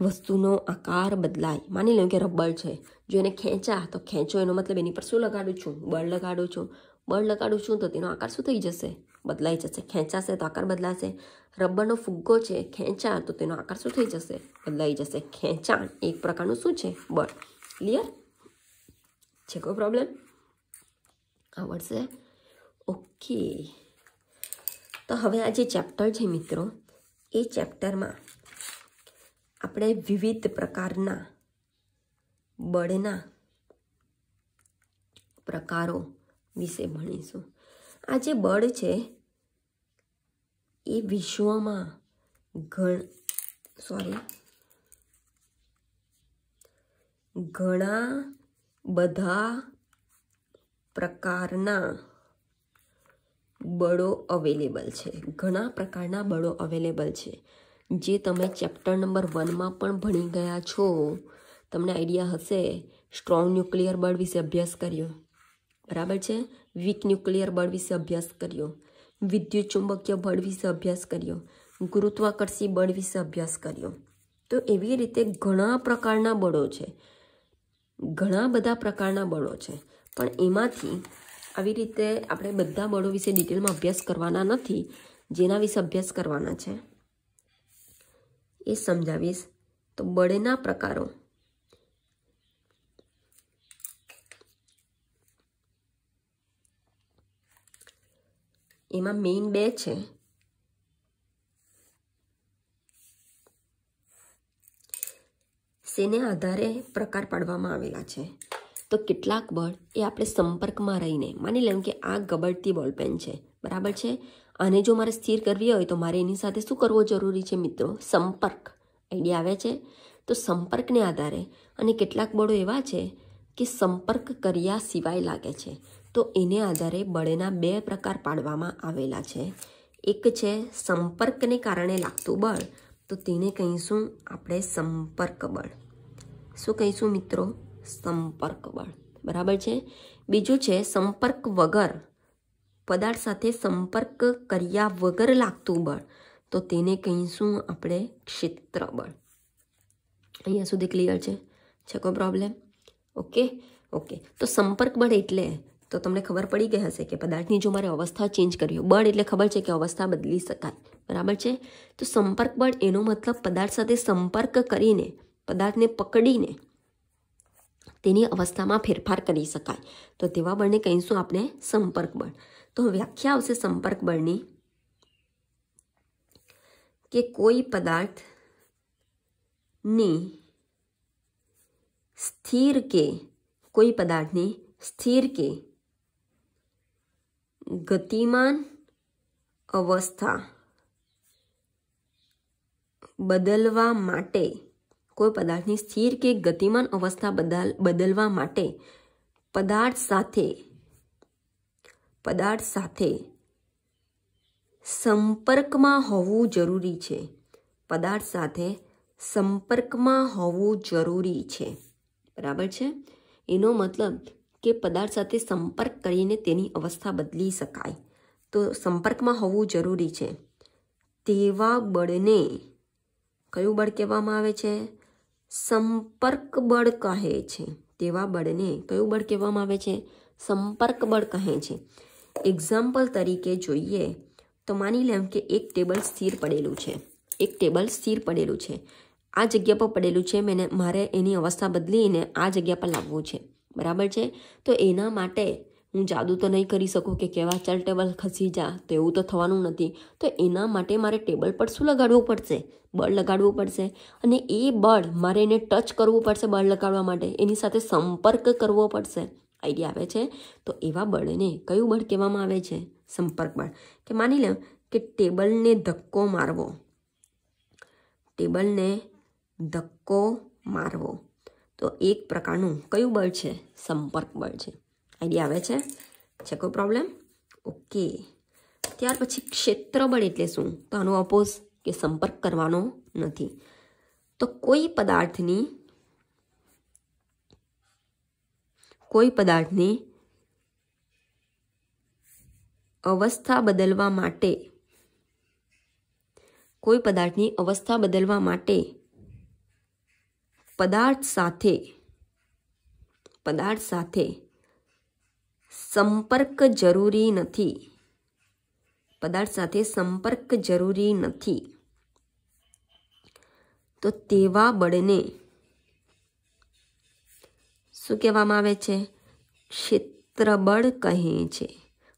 વસ્તુનો આકાર બદલાય. માની લો કે રબર છે. જો એને ખેંચા, તો ખેંચો એનો મતલબ એની પર શું લગાડું છું? બળ લગાડું છું. બળ લગાડું છું તો તેનો આકાર શું થઈ જશે? બદલાઈ જશે. ખેંચાશે તો આકાર બદલાશે. રબરનો ફુગ્ગો છે, ખેંચા, તો તેનો આકાર શું થઈ જશે? બદલાઈ જશે. ખેંચાણ એક પ્રકારનું શું છે? બળ. ક્લિયર છે કોઈ પ્રોબ્લેમ આવડશે? ઓકે તો હવે આ જે ચેપ્ટર છે મિત્રો, એ ચેપ્ટરમાં આપણે વિવિધ પ્રકારના બળના પ્રકારો વિશે ભણીશું. આ જે બળ છે, એ વિશ્વમાં ઘણ સોરી ઘણા બધા પ્રકારના બળો અવેલેબલ છે. ઘણા પ્રકારના બળો અવેલેબલ છે. જે તમે ચેપ્ટર નંબર વનમાં પણ ભણી ગયા છો, તમને આઈડિયા હશે સ્ટ્રોંગ ન્યુક્લિયર બળ વિશે અભ્યાસ કર્યો. બરાબર છે? વીક ન્યુક્લિયર બળ વિશે અભ્યાસ કર્યો. વિદ્યુત ચુંબકીય બળ વિશે અભ્યાસ કર્યો. ગુરુત્વાકર્ષી બળ વિશે અભ્યાસ કર્યો. તો એવી રીતે ઘણા પ્રકારના બળો છે. ઘણા બધા પ્રકારના બળો છે. પણ એમાંથી આવી રીતે આપણે બધા બળો વિશે ડિટેલમાં અભ્યાસ કરવાના નથી, જેના વિશે અભ્યાસ કરવાના છે. એ સમજાવીશ. તો બળના પ્રકારો. એમાં મેઇન બે છે. સેને આધારે પ્રકાર પાડવામાં આવેલા છે. તો કેટલાક બળ એ આપણે સંપર્કમાં રહીને માની લેવું કે આ ગબડતી બોલપેન છે. બરાબર છે? અને જો મારે સ્થિર કરવી હોય તો મારે એની સાથે શું કરવો જરૂરી છે મિત્રો? સંપર્ક. આઈડિયા આવે છે? તો સંપર્કને આધારે અને કેટલાક બળો એવા છે કે સંપર્ક કર્યા સિવાય લાગે છે. તો એને આધારે બળના બે પ્રકાર પાડવામાં આવેલા છે. એક છે સંપર્કને કારણે લાગતું બળ. તો તેને કહીશું આપણે સંપર્ક બળ. શું કહીશું મિત્રો? સંપર્ક બળ. બરાબર છે? બીજું છે સંપર્ક વગર. પદાર્થ સાથે સંપર્ક કર્યા વગર લાગતું બળ. તો તેને કહીશું આપણે ક્ષેત્ર બળ અહીંયા સુધી ક્લિયર છે? છે કોઈ પ્રોબ્લેમ ઓકે? ઓકે. તો સંપર્ક બળ એટલે, તો તમને ખબર પડી ગઈ હશે કે પદાર્થની જો મારે અવસ્થા ચેન્જ કરવી બળ એટલે ખબર છે કે અવસ્થા બદલી શકાય. બરાબર છે? તો સંપર્ક બળ એનો મતલબ પદાર્થ સાથે સંપર્ક કરીને, પદાર્થને પકડીને તેની અવસ્થામાં ફેરફાર કરી શકાય. તો તેવા બળને કહીશું આપણે સંપર્ક બળ. તો વ્યાખ્યા આવશે સંપર્ક બળની કે કોઈ પદાર્થની સ્થિર કે કોઈ પદાર્થની સ્થિર કે ગતિમાન અવસ્થા બદલવા માટે કોઈ પદાર્થની સ્થિર કે ગતિમાન અવસ્થા બદલ બદલવા માટે પદાર્થ સાથે પદાર્થ સાથે. સંપર્કમાં હોવું જરૂરી છે. પદાર્થ સાથે સંપર્કમાં હોવું જરૂરી છે. બરાબર છે? એનો મતલબ કે પદાર્થ સાથે સંપર્ક કરીને તેની અવસ્થા બદલી શકાય. તો સંપર્કમાં હોવું જરૂરી છે. તેવા બળને કયું બળ કહેવામાં આવે છે? સંપર્ક બળ કહે છે. તેવા બળને કયું બળ કહેવામાં આવે છે? સંપર્ક બળ કહે છે. એક્ઝામ્પલ તરીકે જોઈએ તો માની લેમ કે એક ટેબલ સ્થિર પડેલું છે. એક ટેબલ સ્થિર પડેલું છે. આ જગ્યા પર પડેલું છે. મેને મારે એની અવસ્થા બદલીને આ જગ્યા પર લાવવું છે. બરાબર છે? તો એના માટે હું જાદુ તો નહીં કરી શકું કે કેવા ચાલ ટેબલ ખસી જા, તો એવું તો થવાનું નથી. તો એના માટે મારે ટેબલ પર શું લગાડવું પડશે? બળ લગાડવું પડશે. અને એ બળ મારે એને ટચ કરવું પડશે બળ લગાડવા માટે. એની સાથે સંપર્ક કરવો પડશે. આઈડિયા આવે છે, તો એવા બળને કયું બળ કહેવામાં આવે છે? સંપર્ક બળ. કે માની લો કે ટેબલને ધક્કો મારવો. ટેબલને ધક્કો મારવો. તો એક પ્રકારનું કયું બળ છે? સંપર્ક બળ છે. આઈડિયા આવે છે? છે કોઈ પ્રોબ્લેમ ઓકે ત્યાર પછી ક્ષેત્રબળ એટલે શું? તો આનો અપોઝ કે સંપર્ક કરવાનો નથી. તો કોઈ પદાર્થની કોઈ પદાર્થની અવસ્થા બદલવા માટે, કોઈ પદાર્થની અવસ્થા બદલવા માટે પદાર્થ સાથે પદાર્થ સાથે સંપર્ક જરૂરી નથી. પદાર્થ સાથે સંપર્ક જરૂરી નથી. તો તેવા બળને શું કહેવામાં આવે છે? ક્ષેત્રબળ કહે છે.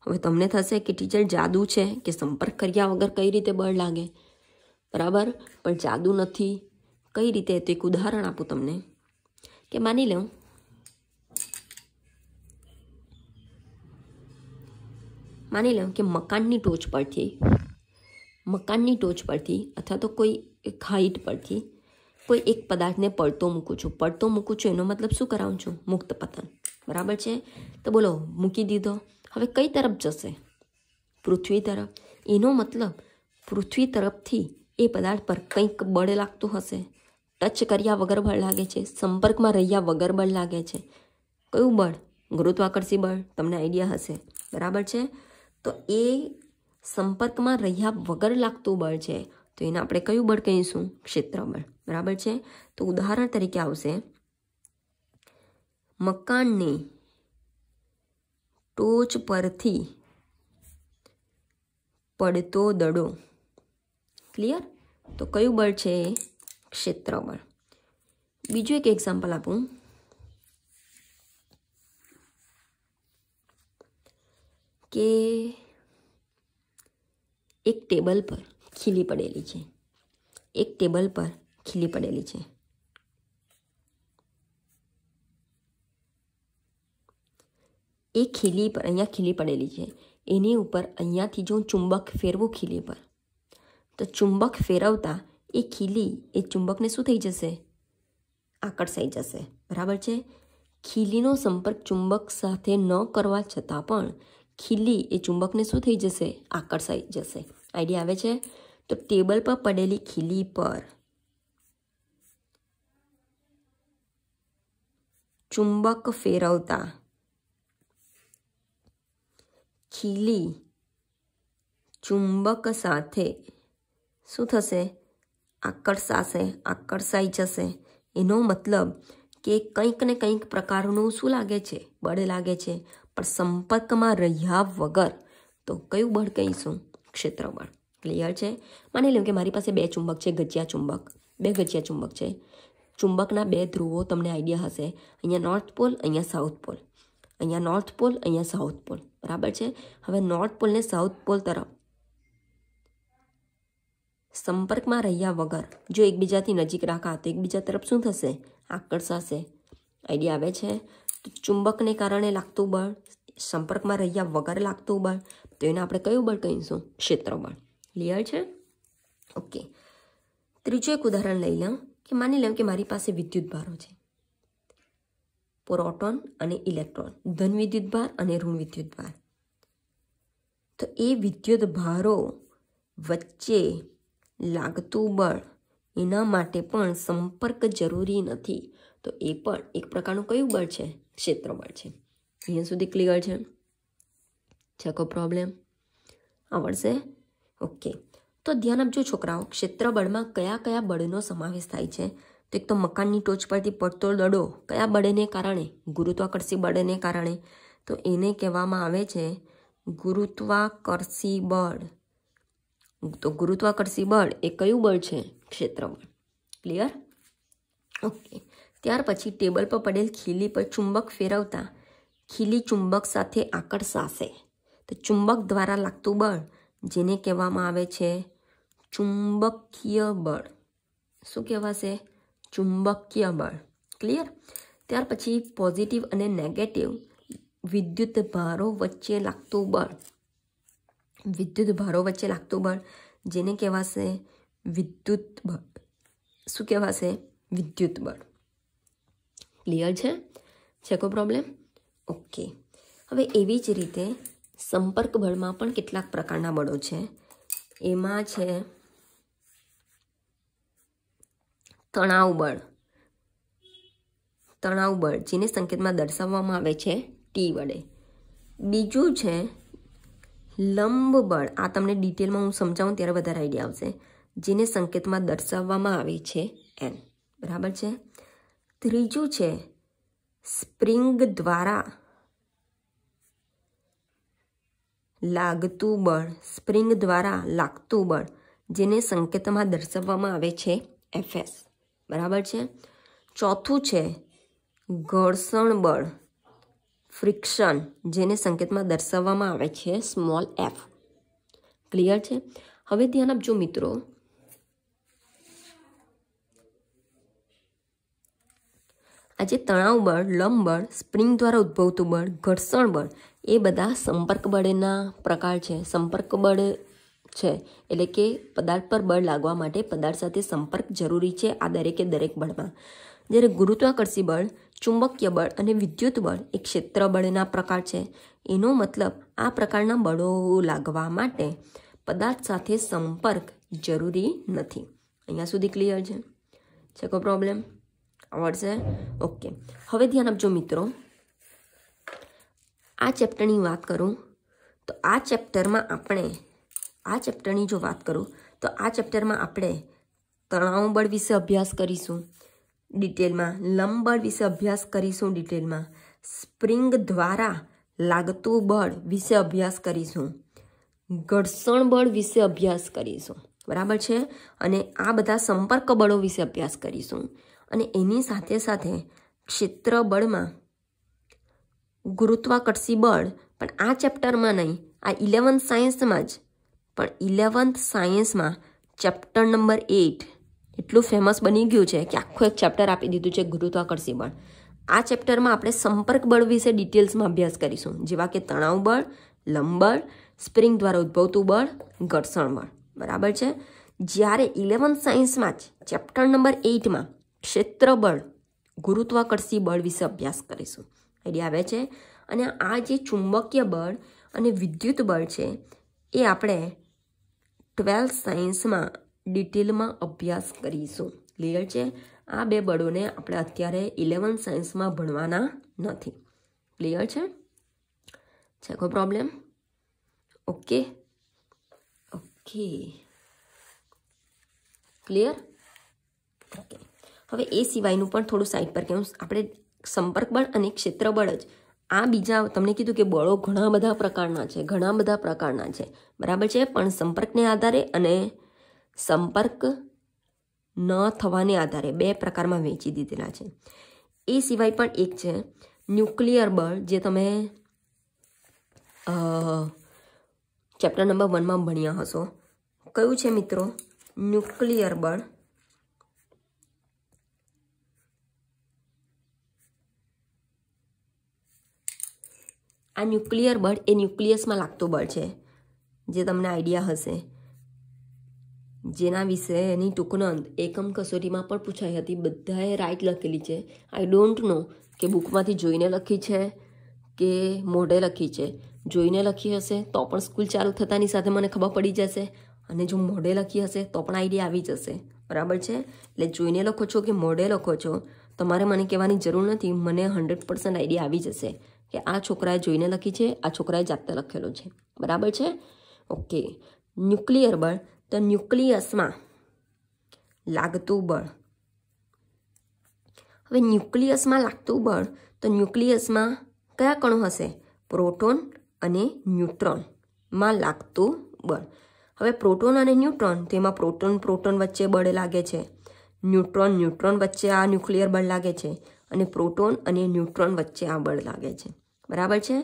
હવે તમને થશે કે ટીચર જાદુ છે કે સંપર્ક કર્યા વગર કઈ રીતે બળ લાગે? બરાબર? પણ જાદુ નથી. કઈ રીતે? તો એક ઉદાહરણ આપું તમને. કે માની લઉં માની લઉં કે મકાનની ટોચ પરથી, મકાનની ટોચ પરથી અથવા તો કોઈ એક હાઈટ પરથી કોઈ એક પદાર્થને પડતો મૂકું છું. પડતો મૂકું છું એનો મતલબ શું કરાવું છું? મુક્ત પતન. બરાબર છે? તો બોલો, મૂકી દીધો. હવે કઈ તરફ જશે? પૃથ્વી તરફ. એનો મતલબ પૃથ્વી તરફથી એ પદાર્થ પર કંઈક બળ લાગતું હશે. ટચ કર્યા વગર બળ લાગે છે. સંપર્કમાં રહ્યા વગર બળ લાગે છે. કયું બળ? ગુરુત્વાકર્ષી બળ. તમને આઈડિયા હશે. બરાબર છે? તો એ સંપર્કમાં રહ્યા વગર લાગતું બળ છે. તો એને આપણે કયું બળ કહીશું? ક્ષેત્રબળ બરાબર છે? તો ઉદાહરણ તરીકે આવશે. મકાનની ટોચ પરથી પડતો દડો. ક્લિયર તો કયું બળ છે? ક્ષેત્રબળ બીજું એક એક્ઝામ્પલ આપું. કે એક ટેબલ પર ખીલી પડેલી છે. એક ટેબલ પર ખીલી પડેલી છે. એ ખીલી પર, અહીંયા ખીલી પડેલી છે. એની ઉપર અહીંયાથી જો ચુંબક ફેરવું ખીલી પર. તો ચુંબક ફેરવતા એ ખીલી એ ચુંબકને શું થઈ જશે? આકર્ષાઈ જશે. બરાબર છે? ખીલીનો સંપર્ક ચુંબક સાથે ન કરવા છતાં પણ ખીલી એ ચુંબકને શું થઈ જશે? આકર્ષાઈ જશે. આઈડિયા આવે છે? તો ટેબલ પર પડેલી ખીલી પર ચુંબક ફેરવતા ખીલી ચુંબક સાથે શું થશે આકર્ષાશે આકર્ષાઈ જશે એનો મતલબ કે કંઈક ને કંઈક પ્રકારનું શું લાગે છે બળ લાગે છે પણ સંપર્કમાં રહ્યા વગર તો કયું બળ કહીશું ક્ષેત્રબળ ક્લિયર છે? માની લઉં કે મારી પાસે બે ચુંબક છે, ગજિયા ચુંબક. બે ગજિયા ચુંબક છે. ચુંબકના બે ધ્રુવો તમને આઈડિયા હશે. અહીંયા નોર્થ પોલ અહીંયા સાઉથ પોલ અહીંયા નોર્થ પોલ અહીંયા સાઉથ પોલ બરાબર છે? હવે નોર્થ પોલને સાઉથ પોલ તરફ. સંપર્કમાં રહ્યા વગર, જો એકબીજાથી નજીક રાખા, તો એકબીજા તરફ શું થશે? આકર્ષાશે. આઈડિયા આવે છે? તો ચુંબકને કારણે લાગતું બળ, સંપર્કમાં રહ્યા વગર લાગતું બળ, તો એને આપણે કયું બળ કહીશું? ક્ષેત્રબળ. ક્લિયર છે? ઓકે ત્રીજું એક ઉદાહરણ લઈ લઉં કે માની લઉં કે મારી પાસે વિદ્યુત ભારો છે. પ્રોટોન અને ઇલેક્ટ્રોન, ધન વિદ્યુત ભાર અને ઋણ વિદ્યુત ભાર તો એ વિદ્યુત ભારો વચ્ચે લાગતું બળ એના માટે પણ સંપર્ક જરૂરી નથી. તો એ પણ એક પ્રકારનું કયું બળ છે? ક્ષેત્રબળ છે. અહીંયા સુધી ક્લિયર છે? છે કો પ્રોબ્લેમ આવડશે? ઓકે. તો ધ્યાન આપજો છોકરાઓ, ક્ષેત્રબળમાં કયા કયા બળનો સમાવેશ થાય છે? તો એક તો મકાનની ટોચ પરથી પડતો દડો કયા બળને કારણે? ગુરુત્વાકર્ષી બળને કારણે. તો એને કહેવામાં આવે છે ગુરુત્વાકર્ષી બળ. તો ગુરુત્વાકર્ષી બળ એ કયું બળ છે? ક્ષેત્રબળ. Clear okay. ત્યાર પછી ટેબલ પર પડેલ ખીલી પર ચુંબક ફેરવતા ખીલી ચુંબક સાથે આકર્ષાશે. તો ચુંબક દ્વારા લાગતું બળ જેને કહેવામાં આવે છે ચુંબકીય બળ. શું કહેવાશે? ચુંબકીય બળ. ક્લિયર ત્યાર પછી પોઝિટિવ અને નેગેટિવ વિદ્યુત ભારો વચ્ચે લાગતું બળ. વિદ્યુત ભારો વચ્ચે લાગતું બળ જેને કહેવાશે વિદ્યુત બળ શું કહેવાશે? વિદ્યુત બળ ક્લિયર છે? છે કોઈ પ્રોબ્લેમ ઓકે હવે એવી જ રીતે સંપર્ક બળમાં પણ કેટલાક પ્રકારના બળો છે. એમાં છે તણાવ બળ. તણાવ બળ, જેને સંકેતમાં દર્શાવવામાં આવે છે ટી વડે. બીજું છે લંબ બળ. આ તમને ડિટેલમાં હું સમજાવું ત્યારે વધારે આઈડિયા આવશે. જેને સંકેતમાં દર્શાવવામાં આવે છે એન બરાબર છે? ત્રીજું છે સ્પ્રિંગ દ્વારા લાગતું બળ, સ્પ્રિંગ દ્વારા લાગતું બળ, જેને સંકેતમાં દર્શાવવામાં આવે છે એફએસ બરાબર છે? ચોથું છે ઘર્ષણ બળ, ફ્રિક્શન, જેને સંકેતમાં દર્શાવવામાં આવે છે સ્મોલ એફ ક્લિયર છે? હવે ધ્યાન આપજો મિત્રો. આજે તણાવ બળ, લંબ બળ, સ્પ્રિંગ દ્વારા ઉદ્ભવતું બળ, ઘર્ષણ બળ એ બધા સંપર્ક બળના પ્રકાર છે. સંપર્ક બળ છે એટલે કે પદાર્થ પર બળ લાગવા માટે પદાર્થ સાથે સંપર્ક જરૂરી છે આ દરેકે દરેક બળમાં. જ્યારે ગુરુત્વાકર્ષી બળ, ચુંબકીય બળ અને વિદ્યુત બળ એ ક્ષેત્ર બળના પ્રકાર છે. એનો મતલબ આ પ્રકારના બળો લાગવા માટે પદાર્થ સાથે સંપર્ક જરૂરી નથી. અહીંયા સુધી ક્લિયર છે? છે કોઈ પ્રોબ્લેમ આવડશે? ઓકે. હવે ધ્યાન આપજો મિત્રો. આ ચેપ્ટરની વાત કરું, તો આ ચેપ્ટરમાં આપણે, આ ચેપ્ટરની જો વાત કરું, તો આ ચેપ્ટરમાં આપણે તણાવ બળ વિશે અભ્યાસ કરીશું. ડિટેલમાં લંબળ વિશે અભ્યાસ કરીશું ડિટેલમાં. સ્પ્રિંગ દ્વારા લાગતું બળ વિશે અભ્યાસ કરીશું. ઘર્ષણ બળ વિશે અભ્યાસ કરીશું. બરાબર છે? અને આ બધા સંપર્ક બળો વિશે અભ્યાસ કરીશું. અને એની સાથે સાથે ક્ષેત્ર બળમાં ગુરુત્વાકર્ષી બળ, પણ આ ચેપ્ટરમાં નહીં, આ ઇલેવન્થ સાયન્સમાં જ. પણ ઇલેવન્થ સાયન્સમાં ચેપ્ટર નંબર એઇટ એટલું ફેમસ બની ગયું છે કે આખું એક ચેપ્ટર આપી દીધું છે ગુરુત્વાકર્ષી બળ. આ ચેપ્ટરમાં આપણે સંપર્ક બળ વિશે ડિટેલ્સમાં અભ્યાસ કરીશું. જેવા કે તણાવ બળ લંબળ સ્પ્રિંગ દ્વારા ઉદ્ભવતું બળ, ઘર્ષણ બળ. બરાબર છે? જ્યારે ઇલેવન્થ સાયન્સમાં જ ચેપ્ટર નંબર એઇટમાં ક્ષેત્ર બળ, ગુરુત્વાકર્ષી બળ વિશે અભ્યાસ કરીશું. આઈડિયા આવે છે. અને આ જે ચુંબકીય બળ અને વિદ્યુત બળ છે, એ આપણે ટ્વેલ્થ સાયન્સમાં ડિટેલમાં અભ્યાસ કરીશું. ક્લિયર છે? આ બે બળોને આપણે અત્યારે ઇલેવન સાયન્સમાં ભણવાના નથી. ક્લિયર છે? છે કોઈ problem okay okay clear okay હવે એ સિવાયનું પણ થોડું સાઈડ પર કેવું? આપણે સંપર્ક બળ અને ક્ષેત્ર બળ જ. આ બીજા તમને કીધું કે બળો ઘણા બધા પ્રકારના છે, ઘણા બધા પ્રકારના છે. બરાબર છે? પણ સંપર્કને આધારે અને સંપર્ક ન થવાને આધારે બે પ્રકારમાં વહેંચી દીધેલા છે. એ સિવાય પણ એક છે, ન્યુક્લિયર બળ, જે તમે ચેપ્ટર નંબર વનમાં ભણ્યા હશો. કયું છે મિત્રો? ન્યુક્લિયર બળ. આ ન્યુક્લિયર બળ એ ન્યુક્લિયસમાં લાગતું બળ છે, જે તમને આઈડિયા હશે. જેના વિશે એની ટૂંકનંદ એકમ કસોટીમાં પણ પૂછાઈ હતી. બધાએ રાઈટ લખેલી છે. આઈ ડોન્ટ નો કે બુકમાંથી જોઈને લખી છે કે મોઢે લખી છે. જોઈને લખી હશે તો પણ સ્કૂલ ચાલુ થતાની સાથે મને ખબર પડી જશે. અને જો મોઢે લખી હશે તો પણ આઈડિયા આવી જશે. બરાબર છે? એટલે જોઈને લખો છો કે મોઢે લખો છો, તમારે મને કહેવાની જરૂર નથી. મને હંડ્રેડ પર્સન્ટ આઈડિયા આવી જશે. કે આ છોકરાએ જોઈને લખી છે, આ છોકરાએ જાતે લખેલું છે. બરાબર છે? ઓકે ન્યુક્લિયર બળ, તો ન્યુક્લિયસમાં લાગતું બળ. હવે ન્યુક્લિયસમાં લાગતું બળ, તો ન્યુક્લિયસમાં કયા કણો હશે? પ્રોટોન અને ન્યુટ્રોનમાં લાગતું બળ. હવે પ્રોટોન અને ન્યુટ્રોન, તેમાં પ્રોટોન પ્રોટોન વચ્ચે બળ લાગે છે. ન્યુટ્રોન ન્યુટ્રોન વચ્ચે આ ન્યુક્લિયર બળ લાગે છે અને પ્રોટોન અને ન્યુટ્રોન વચ્ચે આ બળ લાગે છે. બરાબર છે?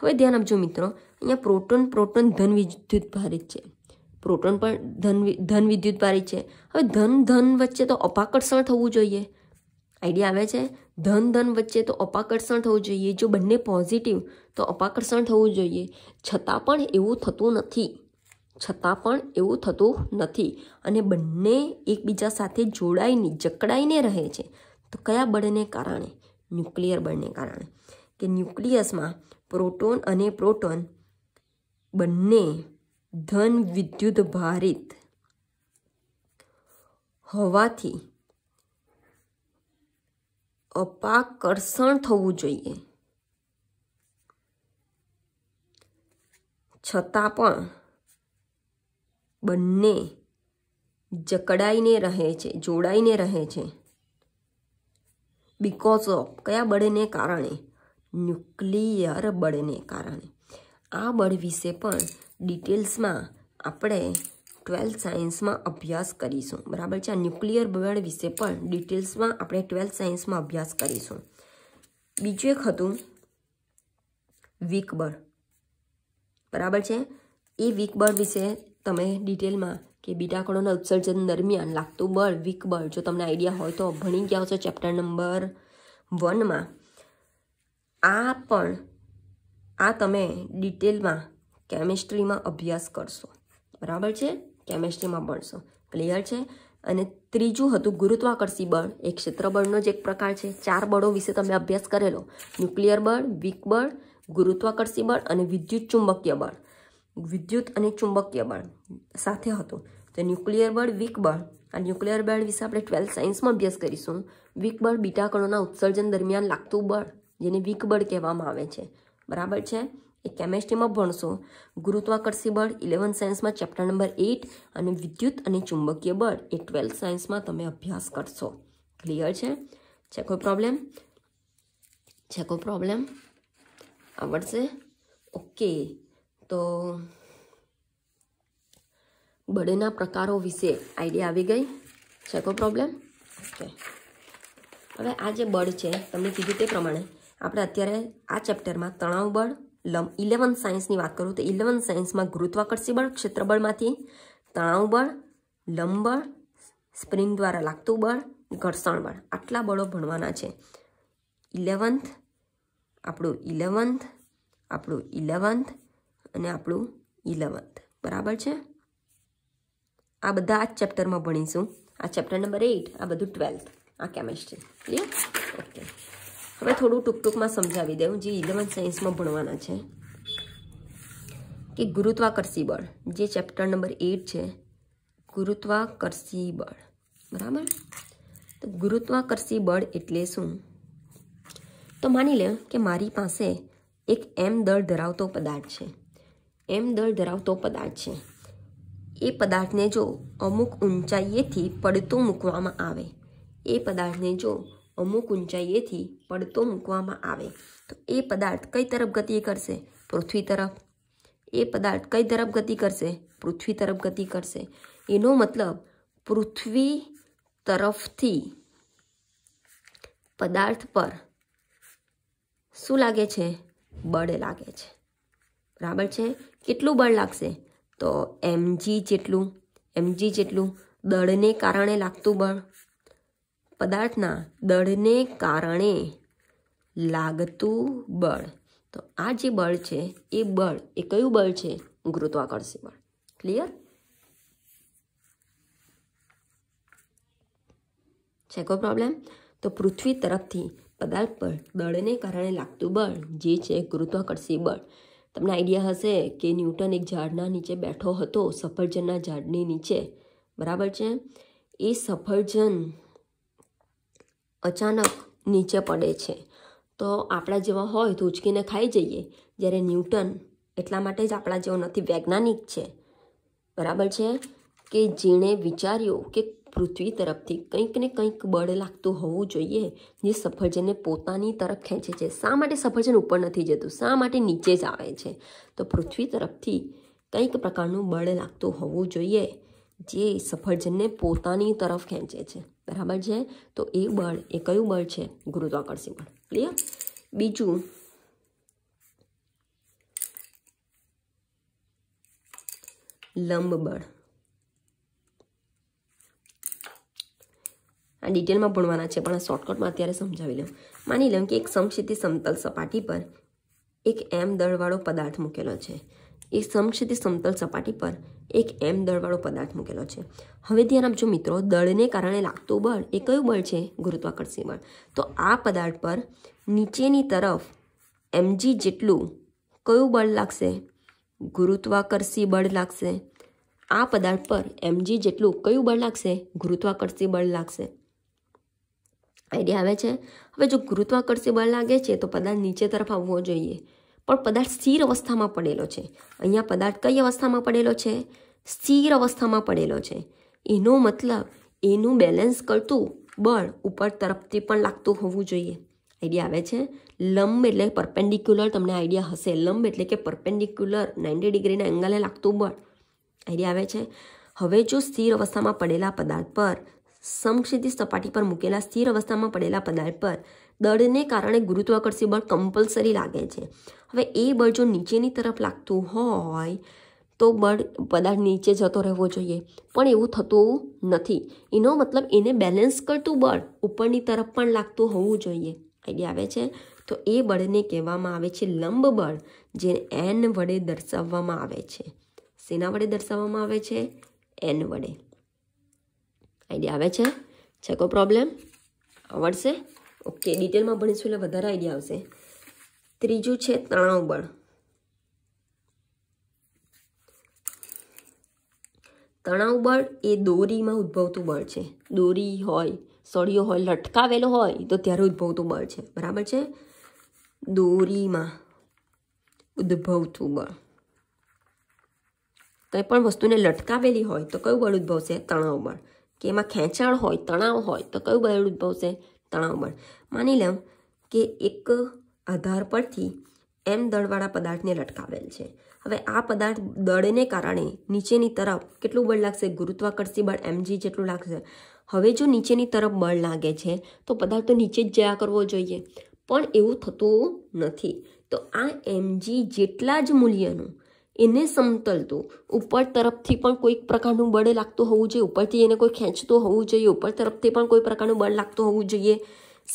હવે ધ્યાન આપજો મિત્રો, અહીંયા પ્રોટોન પ્રોટોન ધન વિદ્યુત ભારિત છે. પ્રોટોન પણ ધન ધન વિદ્યુત ભારિત છે. હવે ધન ધન વચ્ચે તો અપાકર્ષણ થવું જોઈએ. આઈડિયા આવે છે? ધન ધન વચ્ચે તો અપાકર્ષણ થવું જોઈએ. જો બંને પોઝિટિવ તો અપાકર્ષણ થવું જોઈએ. છતાં પણ એવું થતું નથી. છતાં પણ એવું થતું નથી. અને બંને એકબીજા સાથે જોડાઈને, જકડાઈને રહે છે. તો કયા બળને કારણે? ન્યુક્લિયર બળને કારણે. કે ન્યુક્લિયસમાં પ્રોટોન અને પ્રોટોન બંને ધન વિદ્યુત ભારિત હોવાથી અપાકર્ષણ થવું જોઈએ. છતાં પણ બંને જકડાઈને રહે છે, જોડાઈને રહે છે. બિકોઝ ઓફ કયા બળને કારણે? ન્યુક્લિયર બળને કારણે. આ બળ વિશે પણ ડિટેલ્સમાં આપણે ટ્વેલ્થ સાયન્સમાં અભ્યાસ કરીશું. બરાબર છે? આ ન્યુક્લિયર બળ વિશે પણ ડિટેલ્સમાં આપણે ટ્વેલ્થ સાયન્સમાં અભ્યાસ કરીશું. બીજું એક હતું વીક બળ. બરાબર છે? એ વીક બળ વિશે તમે ડિટેલમાં કે બીટાકણોના ઉત્સર્જન દરમિયાન લાગતું બળ, વીક બળ, જો તમને આઈડિયા હોય તો ભણી ગયા હશો ચેપ્ટર નંબર વનમાં. આ પણ, આ તમે ડિટેલમાં કેમિસ્ટ્રીમાં અભ્યાસ કરશો. બરાબર છે? કેમિસ્ટ્રીમાં ભણશો. ક્લિયર છે? અને ત્રીજું હતું ગુરુત્વાકર્ષી બળ. એ ક્ષેત્રબળનો જ એક પ્રકાર છે. ચાર બળો વિશે તમે અભ્યાસ કરેલો. ન્યુક્લિયર બળ, વીક બળ, ગુરુત્વાકર્ષી બળ અને વિદ્યુત ચુંબકીય બળ. વિદ્યુત અને ચુંબકીય બળ સાથે હતું. તો ન્યુક્લિયર બળ, વીક બળ. આ ન્યુક્લિયર બળ વિશે આપણે ટ્વેલ્થ સાયન્સમાં અભ્યાસ કરીશું. વીક બળ બીટા કણોના ઉત્સર્જન દરમિયાન લાગતું બળ. જેને વીકબળ કહેવામાં આવે છે. બરાબર છે? એ કેમેસ્ટ્રીમાં ભણશો. ગુરુત્વાકર્ષી બળ ઇલેવન સાયન્સમાં ચેપ્ટર નંબર એઇટ અને વિદ્યુત અને ચુંબકીય બળ એ ટ્વેલ્થ સાયન્સમાં તમે અભ્યાસ કરશો. ક્લિયર છે? છે કોઈ પ્રોબ્લેમ? છે કોઈ પ્રોબ્લેમ? આવડશે? ઓકે. તો બળના પ્રકારો વિશે આઈડિયા આવી ગઈ? છે કોઈ પ્રોબ્લેમ? ઓકે. હવે આ જે બળ છે, તમને કીધું તે પ્રમાણે આપણે અત્યારે આ ચેપ્ટરમાં તણાવ બળ, લમ ઇલેવન સાયન્સની વાત કરું તો ઇલેવન સાયન્સમાં ગુરુત્વાકર્ષી બળ ક્ષેત્રબળમાંથી તણાવ બળ લંબળ સ્પ્રિંગ દ્વારા લાગતું બળ, ઘર્ષણ બળ આટલા બળો ભણવાના છે. ઇલેવન્થ, આપણું ઇલેવન્થ આપણું ઇલેવન્થ અને આપણું ઇલેવન્થ. બરાબર છે? આ બધા આ ચેપ્ટરમાં ભણીશું. આ ચેપ્ટર નંબર એઇટ આ બધું ટ્વેલ્થ આ કેમેસ્ટ્રી ક્લિયર ઓકે હવે થોડું ટૂંક ટૂંકમાં સમજાવી દઉં, જે ઇલેવન્થ સાયન્સમાં ભણવાના છે. કે ગુરુત્વાકર્ષી બળ, જે ચેપ્ટર નંબર એટ છે, ગુરુત્વાકર્ષી બળ. બરાબર? તો ગુરુત્વાકર્ષી બળ એટલે શું? તો માની લે કે મારી પાસે એક એમ દળ ધરાવતો પદાર્થ છે. એમ દળ ધરાવતો પદાર્થ છે. એ પદાર્થને જો અમુક ઊંચાઈએથી પડતો મૂકવામાં આવે, એ પદાર્થને જો અમુક ઊંચાઈએથી પડતો મૂકવામાં આવે. તો એ પદાર્થ કઈ તરફ ગતિ કરશે? પૃથ્વી તરફ. એ પદાર્થ કઈ તરફ ગતિ કરશે? પૃથ્વી તરફ ગતિ કરશે. એનો મતલબ પૃથ્વી તરફથી પદાર્થ પર શું લાગે છે? બળ લાગે છે. બરાબર છે? કેટલું બળ લાગશે? તો એમજી જેટલું. એમજી જેટલું. દળને કારણે લાગતું બળ. પદાર્થના દળને કારણે લાગતું બળ. તો આ જે બળ છે, એ બળ, એ કયું બળ છે? ગુરુત્વાકર્ષી બળ. ક્લિયર છે કોઈ પ્રોબ્લેમ તો પૃથ્વી તરફથી પદાર્થ પર દળને કારણે લાગતું બળ જે છે ગુરુત્વાકર્ષી બળ. તમને આઈડિયા હશે કે ન્યૂટન એક ઝાડના નીચે બેઠો હતો, સફરજનના ઝાડની નીચે. બરાબર છે? એ સફરજન અચાનક નીચે પડે છે. તો આપણા જેવા હોય તો ઉચકીને ખાઈ જઈએ. જ્યારે ન્યૂટન એટલા માટે જ આપણા જેવો નથી, વૈજ્ઞાનિક છે. બરાબર છે? કે જેણે વિચાર્યું કે પૃથ્વી તરફથી કંઈક ને કંઈક બળ લાગતું હોવું જોઈએ, જે સફરજનને પોતાની તરફ ખેંચે છે. શા માટે સફરજન ઉપર નથી જતું? શા માટે નીચે જ આવે છે? તો પૃથ્વી તરફથી કંઈક પ્રકારનું બળ લાગતું હોવું જોઈએ, જે સફરજનને પોતાની તરફ ખેંચે છે. બરાબર છે? તો એ બળ, એ કયું બળ છે? ગુરુત્વાકર્ષી બળ ક્લિયર બીજું? લંબ બળ. આ ડિટેલમાં ભણવાના છે, પણ આ શોર્ટકટમાં અત્યારે સમજાવી લઉં. માની લઉં કે એક સમક્ષિતિ સમતલ સપાટી પર એક એમ દળવાળો પદાર્થ મૂકેલો છે. એ સમક્ષિતિ સમતલ સપાટી પર એક એમ દળવાળો પદાર્થ મૂકેલો છે. હવે ધ્યાન આપજો મિત્રો, દળને કારણે લાગતું બળ એ કયું બળ છે? ગુરુત્વાકર્ષી બળ. તો આ પદાર્થ પર નીચેની તરફ એમજી જેટલું કયું બળ લાગશે? ગુરુત્વાકર્ષી બળ લાગશે. આ પદાર્થ પર એમજી જેટલું કયું બળ લાગશે? ગુરુત્વાકર્ષી બળ લાગશે. આઈડિયા આવે છે? હવે જો ગુરુત્વાકર્ષી બળ લાગે છે તો પદાર્થ નીચે તરફ આવવો જોઈએ. પણ પદાર્થ સ્થિર અવસ્થામાં પડેલો છે. અહીંયા પદાર્થ કઈ અવસ્થામાં પડેલો છે? સ્થિર અવસ્થામાં પડેલો છે. એનો મતલબ એનું બેલેન્સ કરતું બળ ઉપર તરફથી પણ લાગતું હોવું જોઈએ. આઈડિયા આવે છે? લંબ એટલે પરપેન્ડિક્યુલર તમને આઈડિયા હશે. લંબ એટલે કે પરપેન્ડિક્યુલર નાઇન્ટી ડિગ્રીના એંગલે લાગતું બળ. આઈડિયા આવે છે? હવે જો સ્થિર અવસ્થામાં પડેલા પદાર્થ પર, સમક્ષિતિ સપાટી પર મૂકેલા સ્થિર અવસ્થામાં પડેલા પદાર્થ પર દળને કારણે ગુરુત્વાકર્ષી બળ કમ્પલસરી લાગે છે. હવે એ બળ જો નીચેની તરફ લાગતું હોય, તો બળ પદાર્થ નીચે જતો રહેવો જોઈએ. પણ એવું થતું નથી. એનો મતલબ એને બેલેન્સ કરતું બળ ઉપરની તરફ પણ લાગતું હોવું જોઈએ. આઈડિયા આવે છે? તો એ બળને કહેવામાં આવે છે લંબ બળ, જે એન વડે દર્શાવવામાં આવે છે. શેના વડે દર્શાવવામાં આવે છે? એન વડે. આઈડિયા આવે છે? છે કોઈ પ્રોબ્લેમ આવડશે? ઓકે ડિટેલમાં ભણીશું એટલે વધારે આઈડિયા આવશે. ત્રીજું છે તણાવ બળ તણાવ બળ એ દોરીમાં ઉદ્ભવતું બળ છે. દોરી હોય, સળિયો હોય, લટકાવેલો હોય, તો ત્યારે ઉદ્ભવતું બળ છે. બરાબર છે? દોરીમાં ઉદ્ભવતું બળ. કંઈ પણ વસ્તુને લટકાવેલી હોય, તો કયું બળ ઉદ્ભવશે? તણાવ બળ કે એમાં ખેંચાણ હોય, તણાવ હોય, તો કયું બળ ઉદ્ભવશે? તણાવ બળ માની લઉં કે એક આધાર પરથી એમ દળવાળા પદાર્થને લટકાવેલ છે. હવે આ પદાર્થ દળને કારણે નીચેની તરફ કેટલું બળ લાગશે? ગુરુત્વાકર્ષી બળ એમજી જેટલું લાગશે. હવે જો નીચેની તરફ બળ લાગે છે, તો પદાર્થ તો નીચે જ જયા કરવો જોઈએ. પણ એવું થતું નથી. તો આ એમજી જેટલા જ મૂલ્યનું એને સમતલતું ઉપર તરફથી પણ કોઈક પ્રકારનું બળ લાગતું હોવું જોઈએ. ઉપરથી એને કોઈ ખેંચતું હોવું જોઈએ. ઉપર તરફથી પણ કોઈ પ્રકારનું બળ લાગતું હોવું જોઈએ.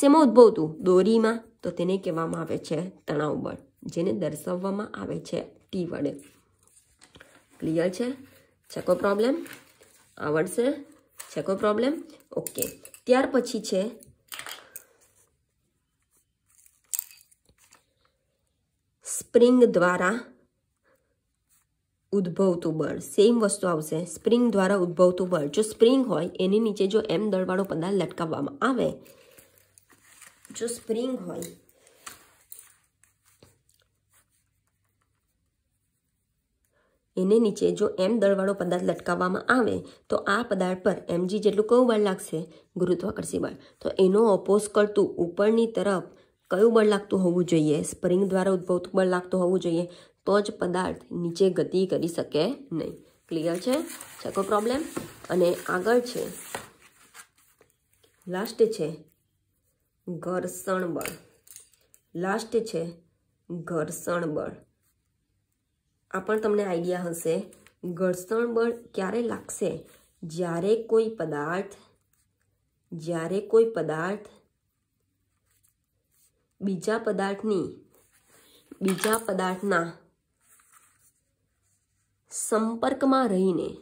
શેમાં ઉદ્ભવતું? દોરીમાં. તો તેને કહેવામાં આવે છે તણાવ બળ, જેને દર્શાવવામાં આવે છે ટી વડે. ક્લિયર છે? છે કોઈ પ્રોબ્લેમ આવડશે? છે કોઈ પ્રોબ્લેમ ઓકે ત્યાર પછી છે સ્પ્રિંગ દ્વારા ઉદ્ભવતું બળ. સેમ વસ્તુ આવશે. સ્પ્રિંગ દ્વારા ઉદ્ભવતું બળ. જો સ્પ્રિંગ હોય, એની નીચે જો એમ દળવાળો પદાર્થ લટકાવવામાં આવે જો સ્પ્રિંગ હોય એને નીચે જો એમ દળવાળો પદાર્થ લટકાવવામાં આવે, તો આ પદાર્થ પર એમજી જેટલું કયું બળ લાગશે? ગુરુત્વાકર્ષી બળ. તો એનો ઓપોઝ કરતું ઉપરની તરફ કયું બળ લાગતું હોવું જોઈએ? સ્પ્રિંગ દ્વારા ઉદ્ભવતું બળ લાગતું હોવું જોઈએ. તો જ પદાર્થ નીચે ગતિ કરી શકે નહીં. ક્લિયર છે? છે કોઈ પ્રોબ્લેમ અને આગળ છે. લાસ્ટ છે. ઘર્ષણ બળ. લાસ્ટ છે ઘર્ષણ બળ. આ પણ તમને આઈડિયા હશે. ઘર્ષણ બળ ક્યારે લાગશે? જ્યારે કોઈ પદાર્થ, જ્યારે કોઈ પદાર્થ બીજા પદાર્થની, બીજા પદાર્થના સંપર્કમાં રહીને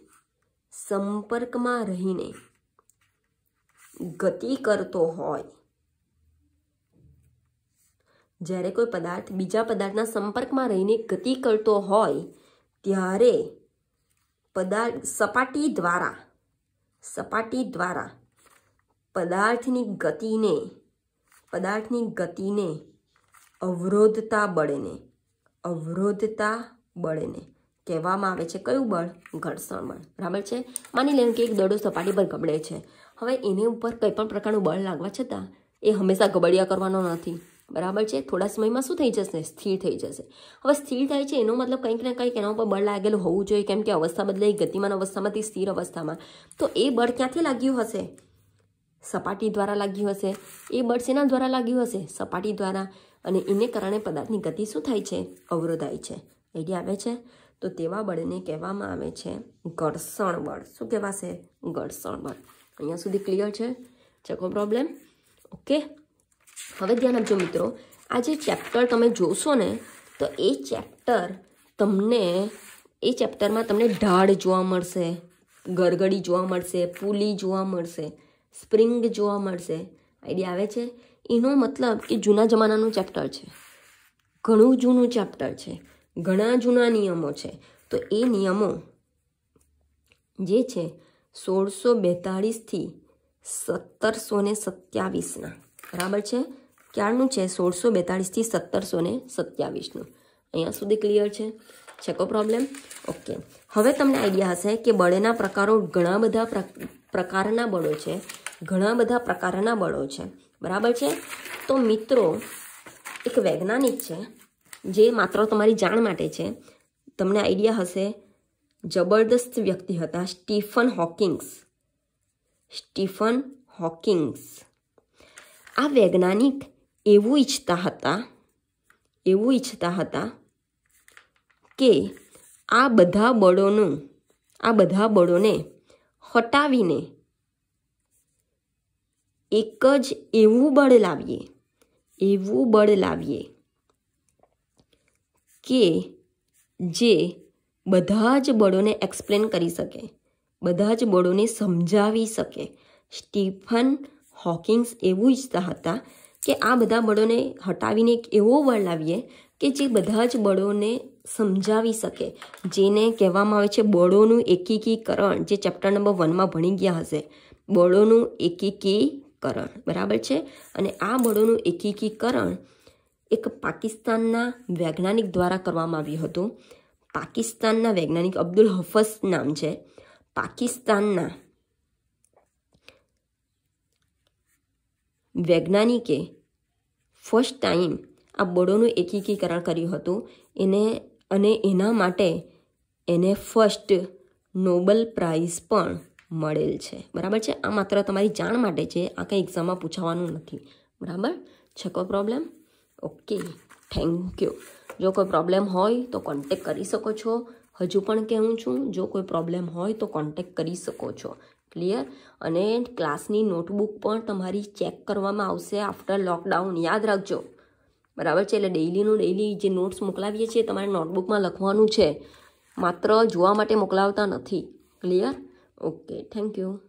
સંપર્કમાં રહીને ગતિ કરતો હોય જ્યારે કોઈ પદાર્થ બીજા પદાર્થના સંપર્કમાં રહીને ગતિ કરતો હોય, ત્યારે પદાર્થ સપાટી દ્વારા સપાટી દ્વારા પદાર્થની ગતિને પદાર્થની ગતિને અવરોધતા બળને અવરોધતા બળને કહેવામાં આવે છે. કયું બળ? ઘર્ષણ બળ. બરાબર છે? માની લેવું કે એક દડો સપાટી પર ગબડે છે. હવે એની ઉપર કંઈ પણ પ્રકારનું બળ લાગવા છતાં એ હંમેશા ગબડિયા કરવાનો નથી. બરાબર છે? થોડા સમયમાં શું થઈ જશે? સ્થિર થઈ જશે. હવે સ્થિર થાય છે એનો મતલબ કંઈક ને કંઈક એના ઉપર બળ લાગેલું હોવું જોઈએ, કેમ કે અવસ્થા બદલાઈ, ગતિમાન અવસ્થામાંથી સ્થિર અવસ્થામાં. તો એ બળ ક્યાંથી લાગ્યું હશે? સપાટી દ્વારા લાગ્યું હશે. એ બળ શેના દ્વારા લાગ્યું હશે? સપાટી દ્વારા. અને એને કારણે પદાર્થની ગતિ શું થાય છે? અવરોધાય છે. આઈડિયા આવે છે? તો તેવા બળને કહેવામાં આવે છે ઘર્ષણ બળ. શું કહેવાશે? ઘર્ષણ બળ. અહીંયા સુધી ક્લિયર છે? ચકો પ્રોબ્લેમ? ઓકે. હવે ધ્યાન આપજો મિત્રો, આ જે ચેપ્ટર તમે જોશો ને, તો એ ચેપ્ટર તમને, એ ચેપ્ટરમાં તમને ઢાળ જોવા મળશે, ગરગડી જોવા મળશે, પુલી જોવા મળશે સ્પ્રિંગ જોવા મળશે. આઈડિયા આવે છે? એનો મતલબ કે જૂના જમાનાનું ચેપ્ટર છે. ઘણું જૂનું ચેપ્ટર છે. ઘણા જૂના નિયમો છે. તો એ નિયમો જે છે, સોળસો બેતાળીસથી સત્તરસો ને સત્યાવીસના. બરાબર છે? ક્યારનું છે? સોળસો બેતાળીસથી સત્તરસો ને સત્યાવીસનું. અહીંયા સુધી ક્લિયર છે? છે કો પ્રોબ્લેમ ઓકે હવે તમને આઈડિયા હશે કે બળેના પ્રકારો ઘણા બધા પ્ર- પ્રકારના બળો છે. ઘણા બધા પ્રકારના બળો છે. બરાબર છે? તો મિત્રો, એક વૈજ્ઞાનિક છે, જે માત્ર તમારી જાણ માટે છે. તમને આઈડિયા હશે? જબરદસ્ત વ્યક્તિ હતા સ્ટીફન હોકિંગ્સ. Stephen Hawkings. આ વૈજ્ઞાનિક એવું ઈચ્છતા હતા એવું ઈચ્છતા હતા કે આ બધા બળોનું આ બધા બળોને હટાવીને એક જ એવું બળ લાવીએ એવું બળ લાવીએ કે જે બધા જ બળોને એક્સપ્લેન કરી શકે બધા જ બળોને સમજાવી શકે સ્ટીફન હોકિંગ્સ એવું ઈચ્છતા હતા કે આ બધા બળોને હટાવીને એક એવો બળ લાવીએ કે જે બધા જ બળોને સમજાવી શકે. જેને કહેવામાં આવે છે બળોનું એકીકીકરણ, જે ચેપ્ટર નંબર વનમાં ભણી ગયા હશે. બળોનું એકીકીકરણ, બરાબર છે? અને આ બળોનું એકીકીકરણ એક પાકિસ્તાનના વૈજ્ઞાનિક દ્વારા કરવામાં આવ્યું હતું. પાકિસ્તાનના વૈજ્ઞાનિક અબ્દુલ હફસ નામ છે. પાકિસ્તાનના વૈજ્ઞાનિકે ફર્સ્ટ ટાઈમ આ બળોનું એકીકીકરણ કર્યું હતું. એને અને એના માટે એને ફર્સ્ટ નોબલ પ્રાઇઝ પણ મળેલ છે. બરાબર છે? આ માત્ર તમારી જાણ માટે છે. આ કંઈ એક્ઝામમાં પૂછાવાનું નથી. બરાબર? છે કોઈ પ્રોબ્લેમ ઓકે થેન્ક યુ જો કોઈ પ્રોબ્લેમ હોય તો કોન્ટેક કરી શકો છો. હજુ પણ કહું છું, જો કોઈ પ્રોબ્લેમ હોય તો કોન્ટેક કરી શકો છો. ક્લિયર અને ક્લાસની નોટબુક પણ તમારી ચેક કરવામાં આવશે આફ્ટર લોકડાઉન યાદ રાખજો. બરાબર છે? એટલે ડેઇલીનું ડેઇલી જે નોટ્સ મોકલાવીએ છીએ તમારે નોટબુકમાં લખવાનું છે. માત્ર જોવા માટે મોકલાવતા નથી. Clear okay thank you